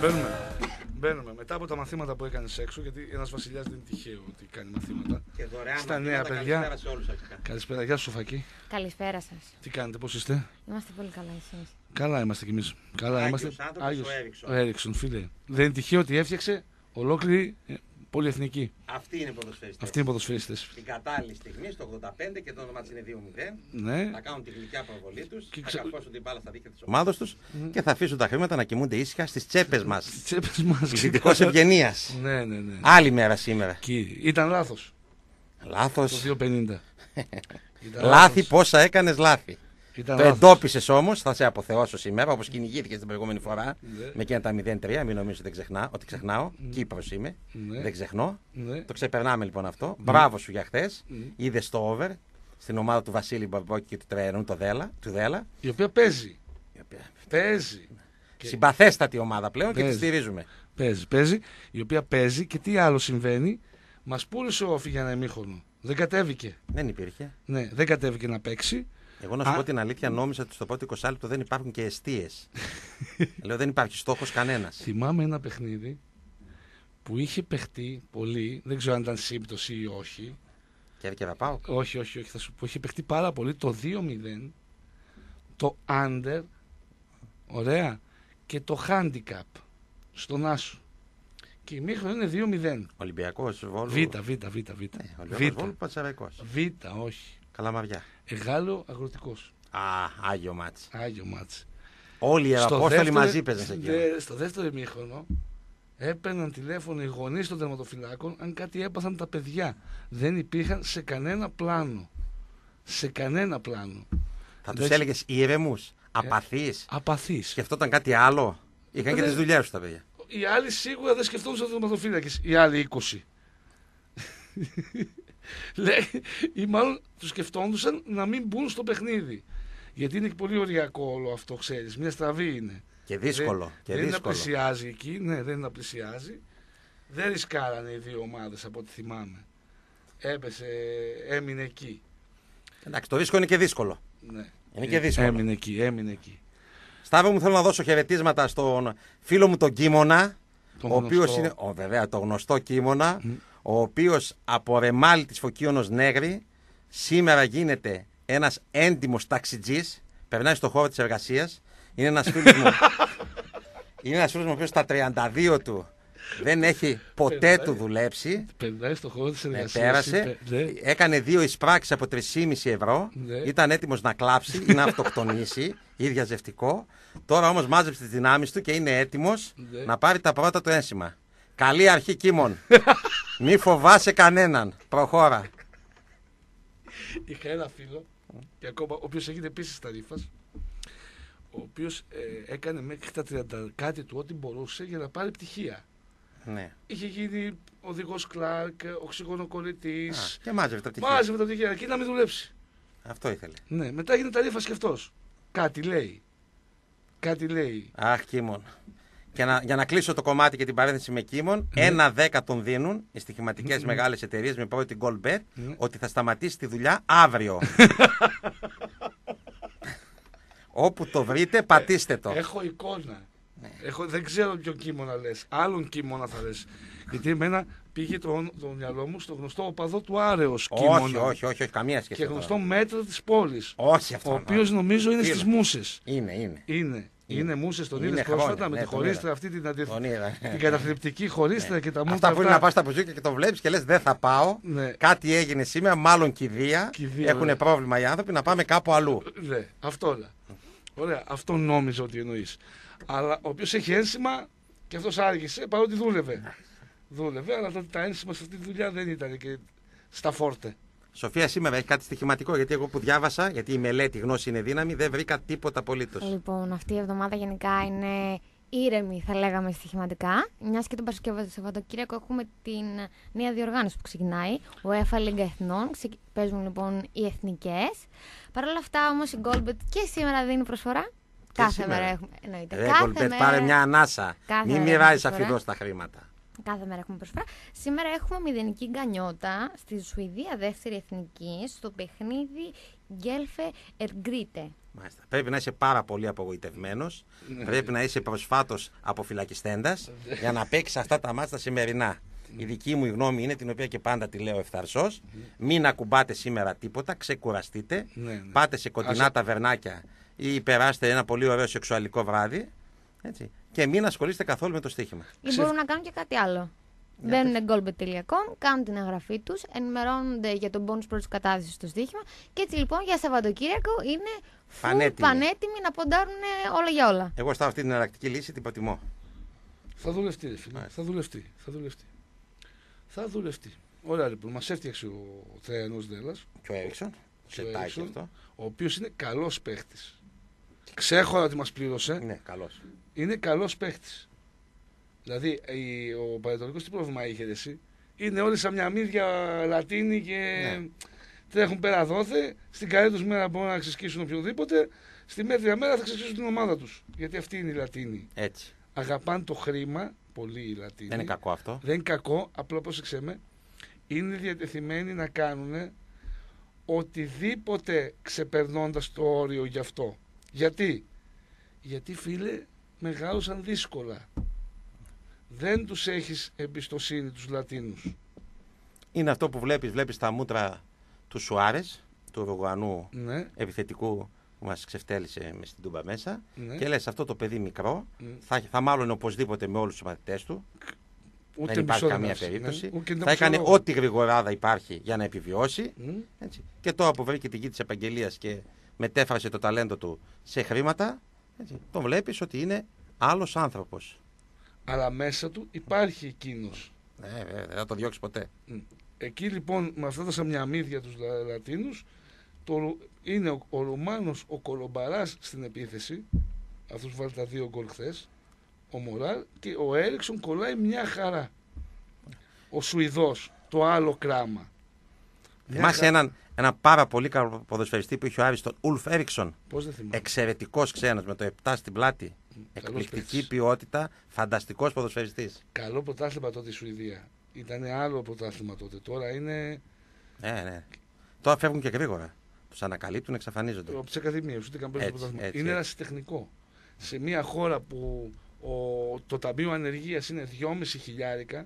μπαίνουμε. Μπαίνουμε. Μετά από τα μαθήματα που έκανες έξω, γιατί ένας βασιλιάς δεν είναι τυχαίο ότι κάνει μαθήματα. Και δωρεάν Στα μαθήματα, νέα παιδιά. καλησπέρα σε όλους αρχικά. Καλησπέρα, γεια σου Φακή. Καλησπέρα σας. Τι κάνετε, πώς είστε; Είμαστε πολύ καλά εσείς. Καλά είμαστε κι εμείς. Καλά Άγιος είμαστε. άνθρωπος ο Έριξον. Ο Έριξον, φίλε. Δεν είναι τυχαίο ότι έφτιαξε ολόκληρη ε, πολυεθνική. Αυτοί είναι οι ποδοσφαιριστές. Αυτοί είναι οι ποδοσφαιριστές. Την κατάλληλη στιγμή, στο 85 και το όνομα της είναι 2-0. Ναι. Θα κάνουν τη γλυκιά προβολή τους, Και θα ξε- καρφώσουν την μπάλα στα δίχτυα τη ομάδα τους και θα αφήσουν τα χρήματα να κοιμούνται ήσυχα στις τσέπες μας. Τι τσέπες μας. Πληθυντικό ευγενίας. Ναι, ναι, ναι. Άλλη μέρα σήμερα. Εκεί. Ήταν λάθος. Λάθος. Το 2.50. Ήταν Λάθη, λάθος. πόσα έκανες λάθη. Ήταν Το λάθος. εντόπισες όμως, θα σε αποθεώσω σήμερα, όπως κυνηγήθηκε την προηγούμενη φορά. Ναι. Με εκείνα τα 0-3, μην νομίζω δεν ξεχνά, ότι ξεχνάω. Κύπρος είμαι. Ναι. Δεν ξεχνώ. Ναι. Το ξεπερνάμε λοιπόν αυτό. Μπράβο σου για χθες. Ναι. Είδες το over στην ομάδα του Βασίλη Μπαρμπόκη και του Τρένου, το Δέλα, του Δέλα. Η οποία παίζει. η οποία- Παίζει. Και- Συμπαθέστατη ομάδα πλέον και τη Παίζει. στηρίζουμε. Παίζει, παίζει. Η οποία παίζει και τι άλλο συμβαίνει. Μας πούλησε ο Όφη για ένα ημίχρονο. Δεν κατέβηκε. Δεν υπήρχε. Ναι, δεν κατέβηκε να παίξει. Εγώ να σου Α. πω την αλήθεια, νόμιζα ότι στο πρώτο 20 λεπτό δεν υπάρχουν και αιστείες. Λέω δεν υπάρχει στόχος κανένας. Θυμάμαι ένα παιχνίδι που είχε παιχτεί πολύ. Δεν ξέρω αν ήταν σύμπτωση ή όχι. Και και θα πάω. Όχι, όχι, όχι. Θα σου πω. Είχε παιχτεί πάρα πολύ το 2-0, το under, ωραία, και το handicap στον Άσο. Και η μήχρονο είναι 2-0. Ολυμπιακός, Βόλου. Β, Β, Β, Β. Ναι, Ολυμπιακός Β. Βόλου, Πατσαραϊκό. Β, όχι. Καλαμαριά. Εγάλο αγροτικός. Α, Άγιο μάτς. Άγιο μάτς. Όλοι οι Ιεραπόστολοι δεύτερο- μαζί παίζαν σε εκείνο. Ναι, στο δεύτερο ημίχρονο έπαιρναν τηλέφωνο οι γονείς των τερματοφυλάκων αν κάτι έπαθαν τα παιδιά. Δεν υπήρχαν σε κανένα πλάνο. Σε κανένα πλάνο. Θα τους εντάξει. έλεγες ηρεμούς, απαθείς. Απαθείς. Σκεφτόταν κάτι άλλο; Είχαν και Δεν- τις δουλειές τους τα παιδιά. Οι άλλοι σίγουρα δεν σκεφτόντουσαν τερματοφύλακες. Οι άλλοι 20. Λέει, ή μάλλον τους σκεφτόντουσαν να μην μπουν στο παιχνίδι. Γιατί είναι και πολύ ωριακό όλο αυτό, ξέρεις. Μια στραβή είναι. Και δύσκολο. Δεν, Και δεν είναι να δύσκολο. πλησιάζει εκεί, ναι, δεν είναι να πλησιάζει. Δεν ρισκάρανε οι δύο ομάδες από ό,τι θυμάμαι. Έπεσε, έμεινε εκεί. Εντάξει, το ρίσκο είναι και δύσκολο. Ναι. Είναι και Ε, δύσκολο. Έμεινε εκεί, έμεινε εκεί. Σταύρο μου θέλω να δώσω χαιρετίσματα στον φίλο μου τον Κίμωνα. Τον ο οποίος γνωστό. είναι. Ο, βέβαια, το γνωστό Κίμωνα. Μμ. Ο οποίος από ρεμάλι της Φωκίωνος Νέγρη σήμερα γίνεται ένας έντιμος ταξιτζής. Περνάει στο χώρο της εργασίας. Είναι ένας φίλος μου. είναι ένας φίλος μου ο οποίος στα 32 του δεν έχει ποτέ Περνάει. του δουλέψει. Περνάει στο χώρο της Ε, εργασίας. πέρασε, έκανε δύο εισπράξεις από 3,5 ευρώ, Ναι. ήταν έτοιμος να κλάψει ή να αυτοκτονήσει, ίδια ζευτικό. Τώρα όμως μάζεψε τις δυνάμεις του και είναι έτοιμος Ναι. να πάρει τα πρώτα του ένσημα. Καλή αρχή Κίμων. Μη φοβάσαι κανέναν. Προχώρα. Είχα ένα φίλο, και ακόμα, ο οποίος έγινε επίσης ταρήφα, ο οποίος ε, έκανε μέχρι τα 30 κάτι του ό,τι μπορούσε για να πάρει πτυχία. Ναι. Είχε γίνει οδηγός Κλάρκ, οξυγονοκολλητής. Α, και μάζευε τα πτυχία. Μάζευε τα πτυχία εκεί να μην δουλέψει. Αυτό ήθελε. Ναι, μετά έγινε ταρήφα και αυτός. Κάτι λέει. Κάτι λέει. Αχ, Κίμων. Και να, για να κλείσω το κομμάτι και την παρένθεση με Κίμων, Ναι. ένα δέκα τον δίνουν οι στοιχηματικές μεγάλες εταιρείες με πρώτη Goldbet Ναι. ότι θα σταματήσει τη δουλειά αύριο. Όπου το βρείτε, πατήστε το. Έχω εικόνα. Ναι. Έχω, δεν ξέρω ποιο κείμονα λες. Άλλον κείμονα θα λες. Γιατί εμένα πήγε το, το μυαλό μου στο γνωστό οπαδό του Άρεος κείμονα. Όχι, όχι, όχι, όχι, καμία σχέση. Και τώρα. γνωστό μέτρο της πόλης. Όχι αυτό. Ο οποίος νομίζω είναι Φίλο. στις Μούσες. Είναι, είναι. Είναι. Είναι Μούσε, τον Είναι είδες χρόνια, πρόσφατα με ναι, τη τον χωρίστρα είδα. αυτή την, αντιθ... Τον είδα. την καταθλιπτική χωρίστρα και τα μούτρα Αυτά που είναι να πας στα μπουζούκια και το βλέπεις και λες: Δεν θα πάω. Ναι. Κάτι έγινε σήμερα, μάλλον κηδεία. Κηδεία, Έχουν ναι. πρόβλημα οι άνθρωποι να πάμε κάπου αλλού. Ναι, αυτό όλα. Ωραία, αυτό νόμιζα ότι εννοείς. Αλλά ο οποίος έχει ένσημα και αυτός άργησε παρότι δούλευε. Δούλευε, αλλά τα, τα ένσημα σε αυτή τη δουλειά δεν ήταν και στα φόρτε. Σοφία, σήμερα έχει κάτι στοιχηματικό. Γιατί εγώ που διάβασα, γιατί η μελέτη γνώση είναι δύναμη, δεν βρήκα τίποτα απολύτως. Λοιπόν, αυτή η εβδομάδα γενικά είναι ήρεμη, θα λέγαμε στοιχηματικά. Μιας και τον Παρασκευό το Σαββατοκύριακο έχουμε την νέα διοργάνωση που ξεκινάει. Ο ΕΦΑ Λίγκα Εθνών. Ξεκι- Παίζουν λοιπόν οι εθνικές. Παρ' όλα αυτά όμως η Goldbet και σήμερα δίνει προσφορά. Κάθε σήμερα. μέρα έχουμε. Εννοείται. Ρε, κάθε, Κολμπέτ, μέρα, πάρε μια ανάσα. κάθε Μην μέρα μοιράζεις προσφορά. αφιδός τα χρήματα. Κάθε μέρα έχουμε προσφορά. Σήμερα έχουμε μηδενική γκανιότα στη Σουηδία δεύτερη εθνική στο παιχνίδι Γκέλφε Εργκρίτε. Μάλιστα. Πρέπει να είσαι πάρα πολύ απογοητευμένος. Ναι. Πρέπει να είσαι προσφάτως αποφυλακιστέντας για να παίξεις αυτά τα μάτια τα σημερινά. Η δική μου γνώμη είναι την οποία και πάντα τη λέω ευθαρσώς. Μην ακουμπάτε σήμερα τίποτα, ξεκουραστείτε. Ναι, ναι. Πάτε σε κοντινά Ας- ταβερνάκια ή περάστε ένα πολύ ωραίο σεξουαλικό βράδυ. Έτσι. Και μην ασχολείστε καθόλου με το στοίχημα. Ή μπορούν να κάνουν και κάτι άλλο. Μπαίνουν golbet.com, κάνουν την εγγραφή τους, ενημερώνονται για τον bonus πρώτη κατάθεση στο στοίχημα και έτσι λοιπόν για Σαββατοκύριακο είναι full Πανέτοιμοι. πανέτοιμοι να ποντάρουν όλα για όλα. Εγώ στα αυτή την εναλλακτική λύση την προτιμώ. Θα δουλευτεί, ρε φίλε. Θα δουλευτεί. Θα δουλευτεί. Θα δουλευτεί. Ωραία λοιπόν, μας έφτιαξε ο Τρέανο Δέλλα, Και ο Έριξον. Σε τάκι Έριξον. αυτό. ο οποίος είναι καλός παίχτη. Ξέχωρα ότι μας πλήρωσε, Ναι, καλός. Είναι καλός παίχτης. Δηλαδή, η- ο Πανετολικός τι πρόβλημα είχε ρε, εσύ; Είναι όλοι σαν μια μύδια Λατίνοι και Ναι. τρέχουν πέρα δόθε. Στην καλή τους μέρα μπορούν να ξεσκίσουν οποιοδήποτε. Στη μέτρια μέρα θα ξεσκίσουν την ομάδα τους. Γιατί αυτοί είναι οι Λατίνοι. Έτσι. Αγαπάνε το χρήμα, πολύ οι Λατίνοι. Δεν είναι κακό αυτό. Δεν είναι κακό, απλά πρόσεξε με. Είναι διατεθειμένοι να κάνουν οτιδήποτε ξεπερνώντας το όριο γι' αυτό. Γιατί; Γιατί φίλε μεγάλωσαν δύσκολα. Δεν τους έχεις εμπιστοσύνη τους Λατίνους. Είναι αυτό που βλέπεις, βλέπεις τα μούτρα του Σουάρες, του Ουρουγουανού Ναι, επιθετικού που μας ξεφτέλησε με στην τούμπα μέσα ναι. και λες αυτό το παιδί μικρό Μ. θα, θα μάλλον οπωσδήποτε με όλους τους μαθητές του Ούτε δεν υπάρχει μισό καμία δεν άφησε, περίπτωση ναι. Ούτε θα μισό έκανε λόγος. ό,τι γρηγοράδα υπάρχει για να επιβιώσει Μ. έτσι. και τώρα που βρήκε την γη της επαγγελίας και μετέφρασε το ταλέντο του σε χρήματα έτσι, τον βλέπεις ότι είναι άλλος άνθρωπος. Αλλά μέσα του υπάρχει εκείνος. ναι, βέβαια, δεν θα το διώξεις ποτέ. Εκεί λοιπόν με αυτά τα σαμιαμίδια τους Λα- Λατίνους το, Ρου- είναι ο, ο Ρουμάνος ο Κολομπαράς στην επίθεση. Αυτός που βάλει τα δύο γκολ χθες. Ο Μοράλ και ο Έριξον κολλάει μια χαρά. Ο Σουηδός το άλλο κράμα. Μια θυμάσαι χα- έναν, ένα πάρα πολύ καλό ποδοσφαιριστή που είχε ο Άρης τον Ουλφ Έριξον Πώς δεν θυμάμαι εξαιρετικός ξένος με το 7 στην πλάτη εκπληκτική παίκτης. ποιότητα φανταστικός ποδοσφαιριστής Καλό πρωτάθλημα τότε η Σουηδία ήταν άλλο πρωτάθλημα τότε τώρα είναι Ναι, ναι. Τώρα φεύγουν και γρήγορα. Τους ανακαλύπτουν, εξαφανίζονται. από τις ακαδημίες ούτε καν παίζει το Έτσι, πρωτάθλημα έτσι, είναι έτσι. ερασιτεχνικό σε μια χώρα που ο, το ταμείο ανεργίας είναι 2,5 χιλιάρικα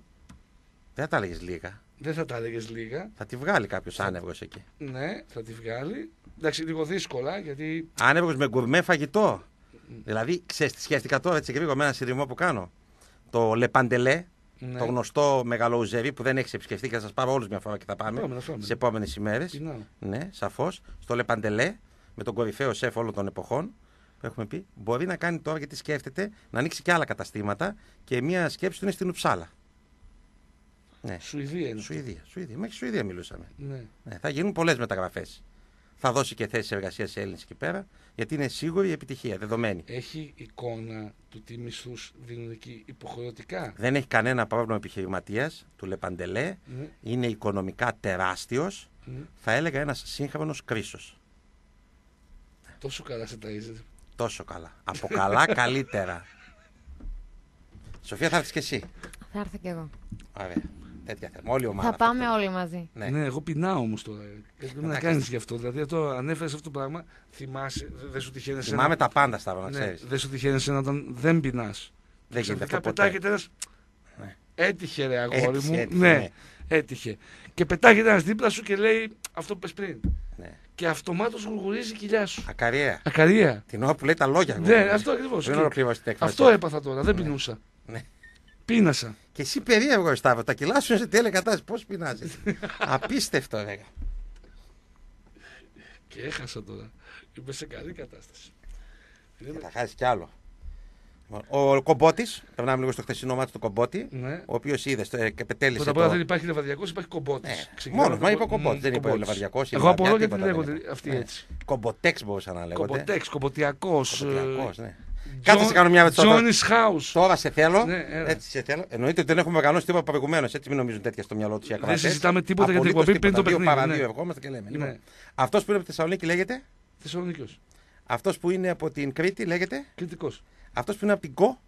Δεν θα τα έλεγες λίγα. Δεν θα τα έλεγες λίγα. Θα τη βγάλει κάποιος άνεργος εκεί. Ναι, θα τη βγάλει. Εντάξει, λίγο δύσκολα γιατί. Άνεργος με γκουρμέ φαγητό. Δηλαδή, ξέρεις τι σκέφτηκα τώρα έτσι γρήγορα με ένα συνδυμό που κάνω. Το Λεπαντελέ, Ναι, το γνωστό μεγαλοουζερί που δεν έχεις επισκεφτεί και θα σας πάρω όλους μια φορά και θα πάμε Πάμε, να φάμε. σε επόμενες ημέρες. πεινάω. Ναι, σαφώς. Στο Λεπαντελέ, με τον κορυφαίο σεφ όλων των εποχών, που έχουμε πει, μπορεί να κάνει τώρα γιατί σκέφτεται να ανοίξει και άλλα καταστήματα και μία σκέψη του είναι στην Ουψάλα. Ναι, Σουηδία είναι. Σουηδία. Σουηδία. Μέχρι Σουηδία μιλούσαμε. Ναι. Ναι, θα γίνουν πολλές μεταγραφές. Θα δώσει και θέσεις εργασίας σε Έλληνες εκεί πέρα, γιατί είναι σίγουρη η επιτυχία, δεδομένη. Έχει εικόνα του τι μισθούς δίνουν εκεί υποχρεωτικά; Δεν έχει κανένα πρόβλημα επιχειρηματίας του Λεπαντελέ. Ναι. Είναι οικονομικά τεράστιος. Ναι. Θα έλεγα ένας σύγχρονος κρίσος. Τόσο καλά σε ταΐζεται. Τόσο καλά. Από καλά καλύτερα. Σοφία, θα έρθεις και εσύ. Θα έρθω κι εγώ. Ωραία. Τέτοια θέμα. Όλη η ομάδας. Θα αυτό πάμε θέλει. όλοι μαζί. Ναι. Ναι. εγώ πεινάω όμως τώρα. Κάτι πρέπει να Εντάξει. κάνεις γι' αυτό. Δηλαδή, τώρα ανέφερες αυτό το πράγμα. Θυμάσαι, δε- δεν σου τυχαίνει εσένα. Θυμάμαι τα πάντα, Σταύρο, να Ναι, ξέρεις. δεν σου τυχαίνει εσένα όταν δεν πεινάς. Δεν γίνεται αυτό ποτέ. πετάγεται ένα. Ναι. Έτυχε ρε αγόρι Έτυχε, μου. έτυχε, ναι, ναι. έτυχε. Και πετάγεται ένας δίπλα σου και λέει αυτό που πες πριν. Ναι. Και αυτομάτως γουργουρίζει η κοιλιά σου. Ακαρία. Ακαρία. Την ώρα που λέει τα λόγια. Ναι, εγώ. αυτό ακριβώς. Δεν ολοκληρώσει την έκφραση. Αυτό έπαθα τώρα. Δεν πεινούσα. Ναι. Πείνασα. Και εσύ περίεργο, Σταύρο. Τα κιλά σου είναι σε τέλεια κατάσταση. Πώς πεινάζεις; Απίστευτο, λέγα. Και έχασα τώρα. Είμαι σε καλή κατάσταση. Και Είναι- θα χάσεις κι άλλο. Λοιπόν, Ο Κομπότης, περνάμε λίγο στο χθεσινό μάτι του Κομπότη, Ναι. ο οποίος είδες ε, και πετέλησε. Πρώτα απ' όλα δεν υπάρχει λεβαδιακός, υπάρχει κομπότης. Ναι. Μόνος, μα είπε ο Κομπότης, δεν είπε ο Λεβαδιακός, η Εγώ απορώ Λεβαδιά, γιατί τίποτα δεν λέγονται είπε. αυτοί Ναι. έτσι. Κομποτέξ μπορούσαν να λέγονται. Κομποτέξ, κομποτιακός. Κομποτιακός, ναι. Κάτσε σε κάνω μια Τζόνις ερωτηση. House. Τώρα σε θέλω. Ναι, έλα. έτσι σε θέλω. Εννοείται ότι δεν έχουμε οργανώσει τίποτα προηγουμένως. Έτσι μην νομίζουν τέτοια στο μυαλό τους οι ακροατές. συζητάμε τίποτα για την Απολύτως εκπομπή πριν τίποτα. το Δύο παιχνίδι, παρά ναι. δύο ερχόμαστε και λέμε. Ναι. Λοιπόν, αυτός που είναι από τη Θεσσαλονίκη λέγεται; Θεσσαλονίκιος. Αυτός που είναι από την Κρήτη λέγεται; Κριτικό. Αυτός που είναι από την Κο;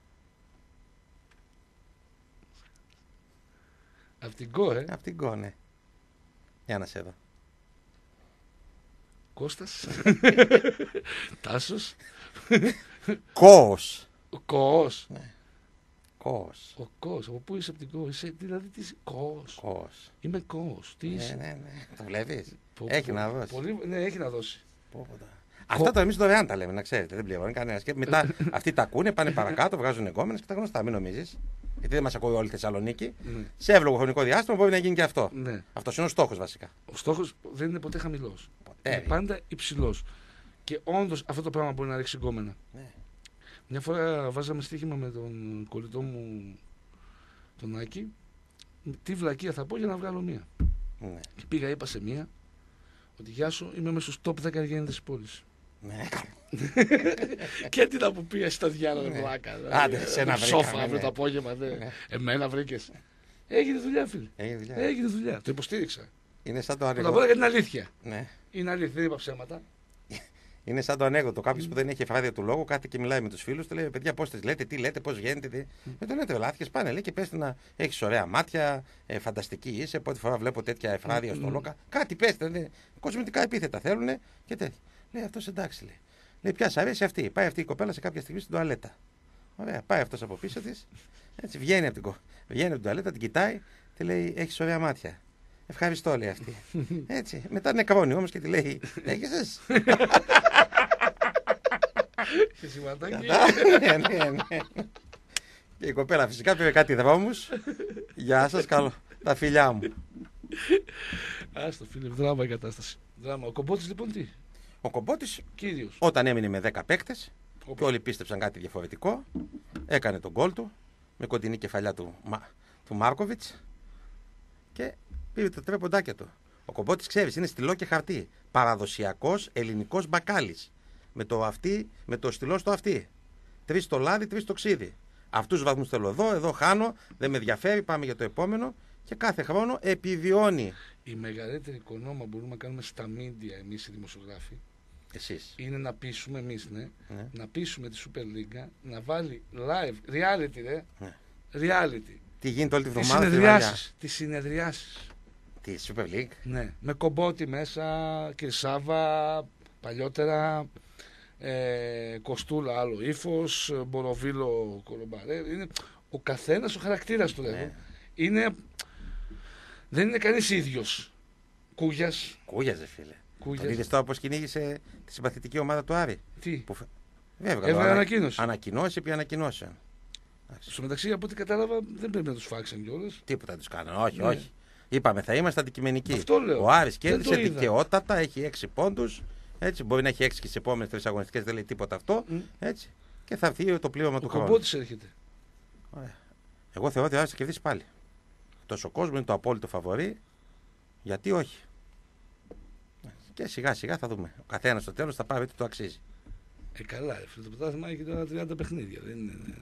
Από την ΚΟ, ε. Από την Κο, ναι. Για να σε δω. Κώστας. Τάσος. Κόος. Ο Κοός. Κόος. Ο Κοός. Από πού είσαι από την Κοό. Είσαι, δηλαδή τι είσαι; Κοός. Κόος. Είμαι Κοός. Τι Ναι, είσαι; ναι, ναι. Το βλέπεις; Πω, Έχει πω, να δώσει. Πολύ, ναι, έχει να δώσει. Πω, πω, τα. Αυτά τώρα εμείς δωρεάν τα λέμε, να ξέρετε. Δεν πληρώνει κανένας. Και μετά αυτοί τα ακούνε, πάνε παρακάτω, βγάζουν εγκόμενες και τα γνωστά. Μην νομίζεις. Γιατί δεν μας ακούει όλη η Θεσσαλονίκη. Ναι. Σε εύλογο χρονικό διάστημα μπορεί να γίνει και αυτό. ναι. Αυτός είναι ο στόχος βασικά. Ο στόχος δεν είναι ποτέ χαμηλός. Ποτέ. Είναι πάντα υψηλός. Και όντως αυτό το πράγμα μπορεί να ρίξει γκόμενα. Ναι. Μια φορά βάζαμε στοίχημα με τον κολλητό μου τον Άκη. Τι βλακεία θα πω για να βγάλω μία. Ναι. Και πήγα, είπα σε μία ότι γεια σου, είμαι μέσα στους top 10 γέννητες της πόλης. ναι. και τι να μου πει στα διάλογα, Ναι. βλάκα. Άντε, σένα Μου βρήκαμε, Σόφα αύριο ναι. το απόγευμα. Δε. Ναι. Εμένα βρήκες. Έγινε δουλειά, φίλε. Έγινε δουλειά. Έγινε δουλειά. Το υποστήριξα. Είναι σαν το Πρώτα απ' ανέκδοτο. όλα για την αλήθεια. Ναι. Είναι αλήθεια, δεν είπα ψέματα. Είναι σαν το ανέκδοτο. Κάποιος που δεν έχει εφράδια του λόγου κάθεται και μιλάει με τους φίλους του. Λέει: Παιδιά, πώς τις λέτε, τι λέτε, πώς βγαίνετε. Τι... Δεν το λέτε, Λάθιες πάνε. Λέει και πέστε να έχεις ωραία μάτια, ε, φανταστική είσαι. Πρώτη φορά βλέπω τέτοια εφράδια στο Μμμ. Λόκα. Κάτι πέστε. Δε... Κοσμητικά επίθετα θέλουν και τέτοια. Λέει αυτός εντάξει, λέει. Λέει πια σ' αρέσει αυτή. Πάει αυτή η κοπέλα σε κάποια στιγμή στην τουαλέτα. Ωραία, πάει αυτός από πίσω της. Έτσι βγαίνει από την, κο... βγαίνει από την τουαλέτα, την κοιτάει και λέει: Έχεις ωραία μάτια. Ευχαριστώ, λέει αυτή. Έτσι. Μετά νεκρώνει όμως και τη λέει: Έχει Και σηματάκι. ναι, ναι, ναι. Και η κοπέλα φυσικά πήρε κάτι δρόμους. Γεια σας, καλό. Τα φιλιά μου. Άστο, φίλε, δράμα η κατάσταση. Δράμα. Ο κομπότης λοιπόν τι; Ο Κομπότης Κύριος. όταν έμεινε με 10 παίκτες Οπα. και όλοι πίστεψαν κάτι διαφορετικό, έκανε τον γκολ του με κοντινή κεφαλιά του, Μα, του Μάρκοβιτς και πήρε τα τρέποντάκια του. Ο Κομπότης ξέρεις είναι στυλό και χαρτί. Παραδοσιακός ελληνικός μπακάλης. Με το, αυτί, με το στυλό στο αυτί. Τρεις στο λάδι, τρεις στο ξύδι. Αυτούς τους βαθμούς θέλω εδώ, εδώ χάνω, δεν με ενδιαφέρει, πάμε για το επόμενο και κάθε χρόνο επιβιώνει. Η μεγαλύτερη οικονόμα που μπορούμε να κάνουμε στα μίντια εμείς οι δημοσιογράφοι Εσείς. είναι να πείσουμε εμείς, ναι, Ναι. να πείσουμε τη Super League να βάλει live, reality ρε, Ναι. reality. Τι γίνεται όλη τη Τις βδομάδα στη Βαριά. συνεδριάσεις, τις συνεδριάσεις. Τη Super League. Ναι, με κομπότη μέσα, Κυρσάβα, παλιότερα, ε, Κοστούλα άλλο ύφος, Μποροβίλο Κολομπαρέ. Είναι ο καθένας ο χαρακτήρας του λέγω. Ναι. Είναι, δεν είναι κανείς ίδιος. Κούγιας. Κούγιαζε, φίλε. Τον Κούγιας. είδες τώρα πώ κυνήγησε τη συμπαθητική ομάδα του Άρη. Τι; Που... φε- Βέβαια, Έβγαλε τώρα, ανακοίνωση. Ανακοινώσει επί ανακοινώσεων. Στο μεταξύ, από ό,τι κατάλαβα, δεν πρέπει να τους φάξαν κιόλας. Τίποτα τους κάνανε. Όχι, Ναι. όχι. Είπαμε, θα είμαστε αντικειμενικοί. Αυτό λέω. Ο Άρης Δεν κέρδισε το είδα. δικαιότατα, έχει 6 πόντους. Έτσι, μπορεί να έχει 6 και στις επόμενες τρεις αγωνιστικές, δεν λέει τίποτα αυτό. Μμ. Έτσι. Και θα έρθει το πλήρωμα Ο του χρόνου. κομπότη έρχεται. Εγώ θεωρώ ότι ο Άρης θα κερδίσει πάλι. Τόσο κόσμο είναι το απόλυτο φαβορή. Γιατί όχι. Και σιγά σιγά θα δούμε. Ο καθένας στο τέλος θα πάρει ό,τι το αξίζει. Ε, καλά, ρε, φίλε, το πρωτάθλημα έχει τώρα 30 παιχνίδια. Δεν είναι. ναι.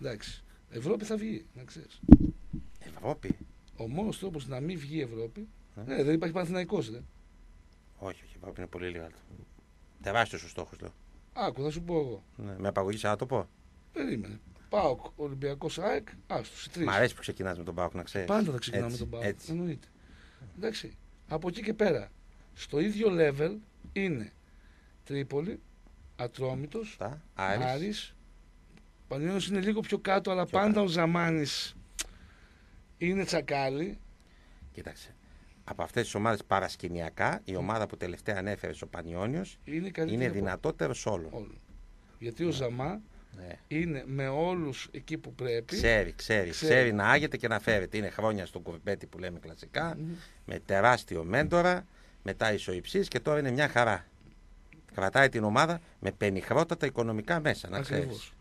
Εντάξει. Ευρώπη θα βγει, να ξέρεις. Ευρώπη. Ο μόνος τρόπος να μην βγει η Ευρώπη. Ε. Ναι, δεν υπάρχει Παναθηναϊκός, ρε. Όχι, όχι, η Ευρώπη είναι πολύ λίγα. Τεράστιος ο στόχος, λέω. Άκου, θα σου πω εγώ. Ναι, με απαγωγή να το πω. Περίμενε. Πάοκ, Ολυμπιακός ΑΕΚ, άστος, οι τρεις. Μ' αρέσει που ξεκινάς με τον Πάοκ, να ξέρεις. Πάντα θα ξεκινάμε με Έτσι, τον Πάοκ. έτσι. Εννοείται. Εντάξει. Από εκεί και πέρα, στο ίδιο level είναι Τρίπολη, Ατρόμητος, Σωστά. Άρης. Άρης. Πανιόνιος είναι λίγο πιο κάτω, αλλά Πιο πάντα κάτω. ο Ζαμάνης είναι τσακάλι. Κοίταξε. Από αυτές τις ομάδες παρασκηνιακά, η ομάδα που τελευταία ανέφερε ο Πανιόνιος Είναι, καλύτερη είναι από δυνατότερος όλων. όλων. Γιατί ο Ζαμά Ναι. είναι με όλους εκεί που πρέπει. Ξέρει, ξέρει, Ξέρει. ξέρει να άγεται και να φέρεται. Είναι χρόνια στον κουρμπέτι που λέμε κλασικά, Μμμ. με τεράστιο μέντορα, μετά ισοϊψή και τώρα είναι μια χαρά. Κρατάει την ομάδα με πενιχρότατα οικονομικά μέσα, να ξέρεις. Ακριβώς.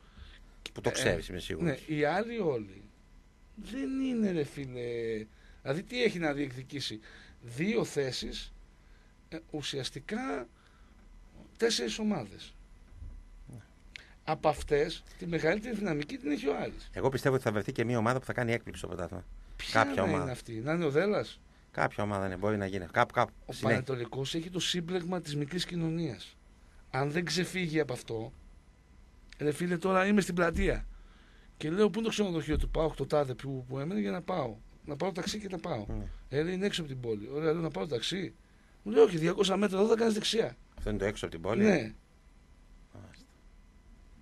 Που το Ε, ξέρεις, είμαι σίγουρος. Ναι, οι άλλοι όλοι δεν είναι ρε φίλε. Δηλαδή τι έχει να διεκδικήσει; Δύο θέσεις, ε, ουσιαστικά τέσσερις ομάδες. Ναι. Από αυτές τη μεγαλύτερη δυναμική την έχει ο Άρης. Εγώ πιστεύω ότι θα βρεθεί και μια ομάδα που θα κάνει έκπληξη στο πρωτάθλημα. Ποια Κάποια να ομάδα. είναι αυτή, να είναι ο Δέλλας; Κάποια ομάδα ναι, μπορεί να γίνει. Κάπου, κάπου. Ο Συνέχεια. Πανετολικός έχει το σύμπλεγμα της μικρής κοινωνίας. Αν δεν ξεφύγει από αυτό, ρε φίλε τώρα είμαι στην πλατεία και λέω πού είναι το ξενοδοχείο του; Πάω το τάδε που, που έμενε για να πάω. Να πάω ταξί και να πάω. Ναι. Ε, λέει, είναι έξω από την πόλη. Ωραία, λέω να πάω ταξί. Μου λέει, Όχι, 200 μέτρα εδώ θα κάνεις δεξιά. Αυτό είναι το έξω από την πόλη; Ναι.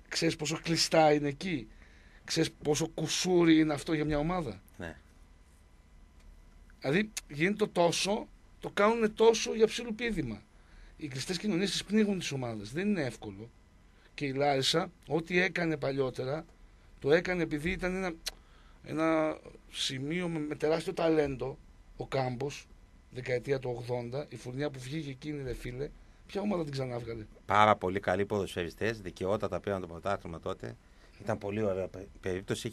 Ξέρεις πόσο κλειστά είναι εκεί; Ξέρεις πόσο κουσούρι είναι αυτό για μια ομάδα; Ναι. Δηλαδή γίνεται το τόσο, το κάνουν τόσο για ψήλο πίδημα. Οι κλειστές κοινωνίες τις πνίγουν τις ομάδες. Δεν είναι εύκολο. Και η Λάρισα, ό,τι έκανε παλιότερα, το έκανε επειδή ήταν ένα, ένα σημείο με, με τεράστιο ταλέντο. Ο Κάμπος, δεκαετία του 80, η φουρνιά που βγήκε εκείνη, ρε φίλε, ποια ομάδα την ξανάβγαλε; Πάρα πολύ καλοί ποδοσφαιριστές, δικαιότατα πήραν το πρωτάθλημα τότε. Ήταν πολύ ωραία πε- περίπτωση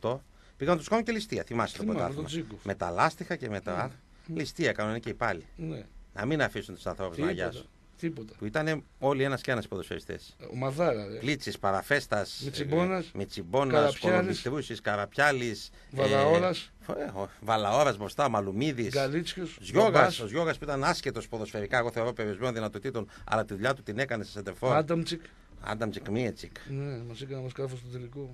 1988. Πήγαν τους κάνουν και ληστεία. Θυμάσαι το Θυμάμαι, πρωτάθλημα. τον Τσίγκοφ. Με τα λάστιχα και με τα. Ληστεία κανονική πάλι. Ναι, Να μην αφήσουν τους ανθρώπους να τίποτα. Αγιάσουν. τίποτα. Που ήταν όλοι ένας και ένας ποδοσφαιριστές. Ο Μαδάρα, ρε. Κλίτση, Παραφέστας, Μητσιμπόνας, Μητσιμπόνα, Καραπιάλης, Κολομητρούση, Καραπιάλης. Βαλαώρας. Βαλαώρα μπροστά, Μαλουμίδης. Γκαλίτσιος. Ζιώγα, ο Ζιώγα που ήταν άσχετος ποδοσφαιρικά, εγώ θεωρώ περιορισμένων δυνατοτήτων, αλλά τη δουλειά του την έκανε σε σεντερφόρ. Άνταμτσικ. Άνταμ Τσικμίετσικ. Ναι, μας έκανε μα κάρφο στο τελικό.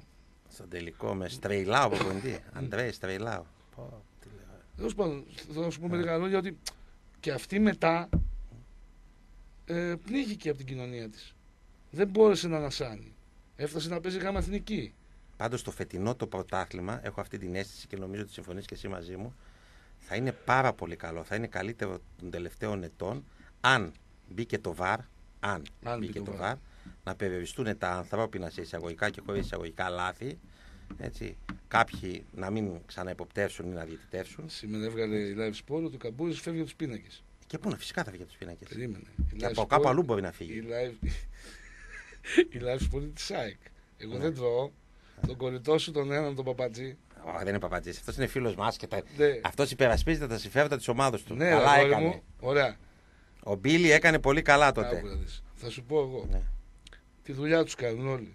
Στον τελικό με Στρεϊλάου από κοντή. Αντρέ Στρεϊλάου. Πω, τι λέω. Τέλος πάντων, θα σου πω μερικά λόγια ότι και αυτή μετά ε, πνίγηκε από την κοινωνία της. Δεν μπόρεσε να ανασάνει. Έφτασε να παίζει γάμα εθνική. Πάντως το φετινό το πρωτάθλημα, έχω αυτή την αίσθηση και νομίζω ότι συμφωνείς και εσύ μαζί μου, θα είναι πάρα πολύ καλό. Θα είναι καλύτερο των τελευταίων ετών αν μπήκε το βαρ, αν, Αν μπήκε μπήκε το το βαρ, να περιοριστούν τα ανθρώπινα σε εισαγωγικά και χωρίς εισαγωγικά λάθη. Έτσι. Κάποιοι να μην ξαναεποπτεύσουν ή να διαιτητεύσουν. Σήμερα έβγαλε η Live Sport ότι ο Καμπούρη φεύγει από τους πίνακες. Και πού να φυσικά θα βγει από του πίνακε. Περίμενε. Η Και Live από Sport- κάπου αλλού μπορεί να Η φύγει. Live, η live Sport είναι της ΣΑΕΚ. Εγώ Ναι. δεν τρώω. Τον κολλητό σου τον έναν τον παπατζή. Ω, δεν είναι παπατζής. Αυτός είναι φίλος μας και τα... Ναι. αυτός υπερασπίζεται τα συμφέροντα της ομάδας του. Ναι, καλά αγόρι έκανε. μου. Ωραία. Ο Μπίλι έκανε πολύ καλά Άκου τότε. να δεις. Θα σου πω εγώ. Ναι. Τη δουλειά τους κάνουν όλοι.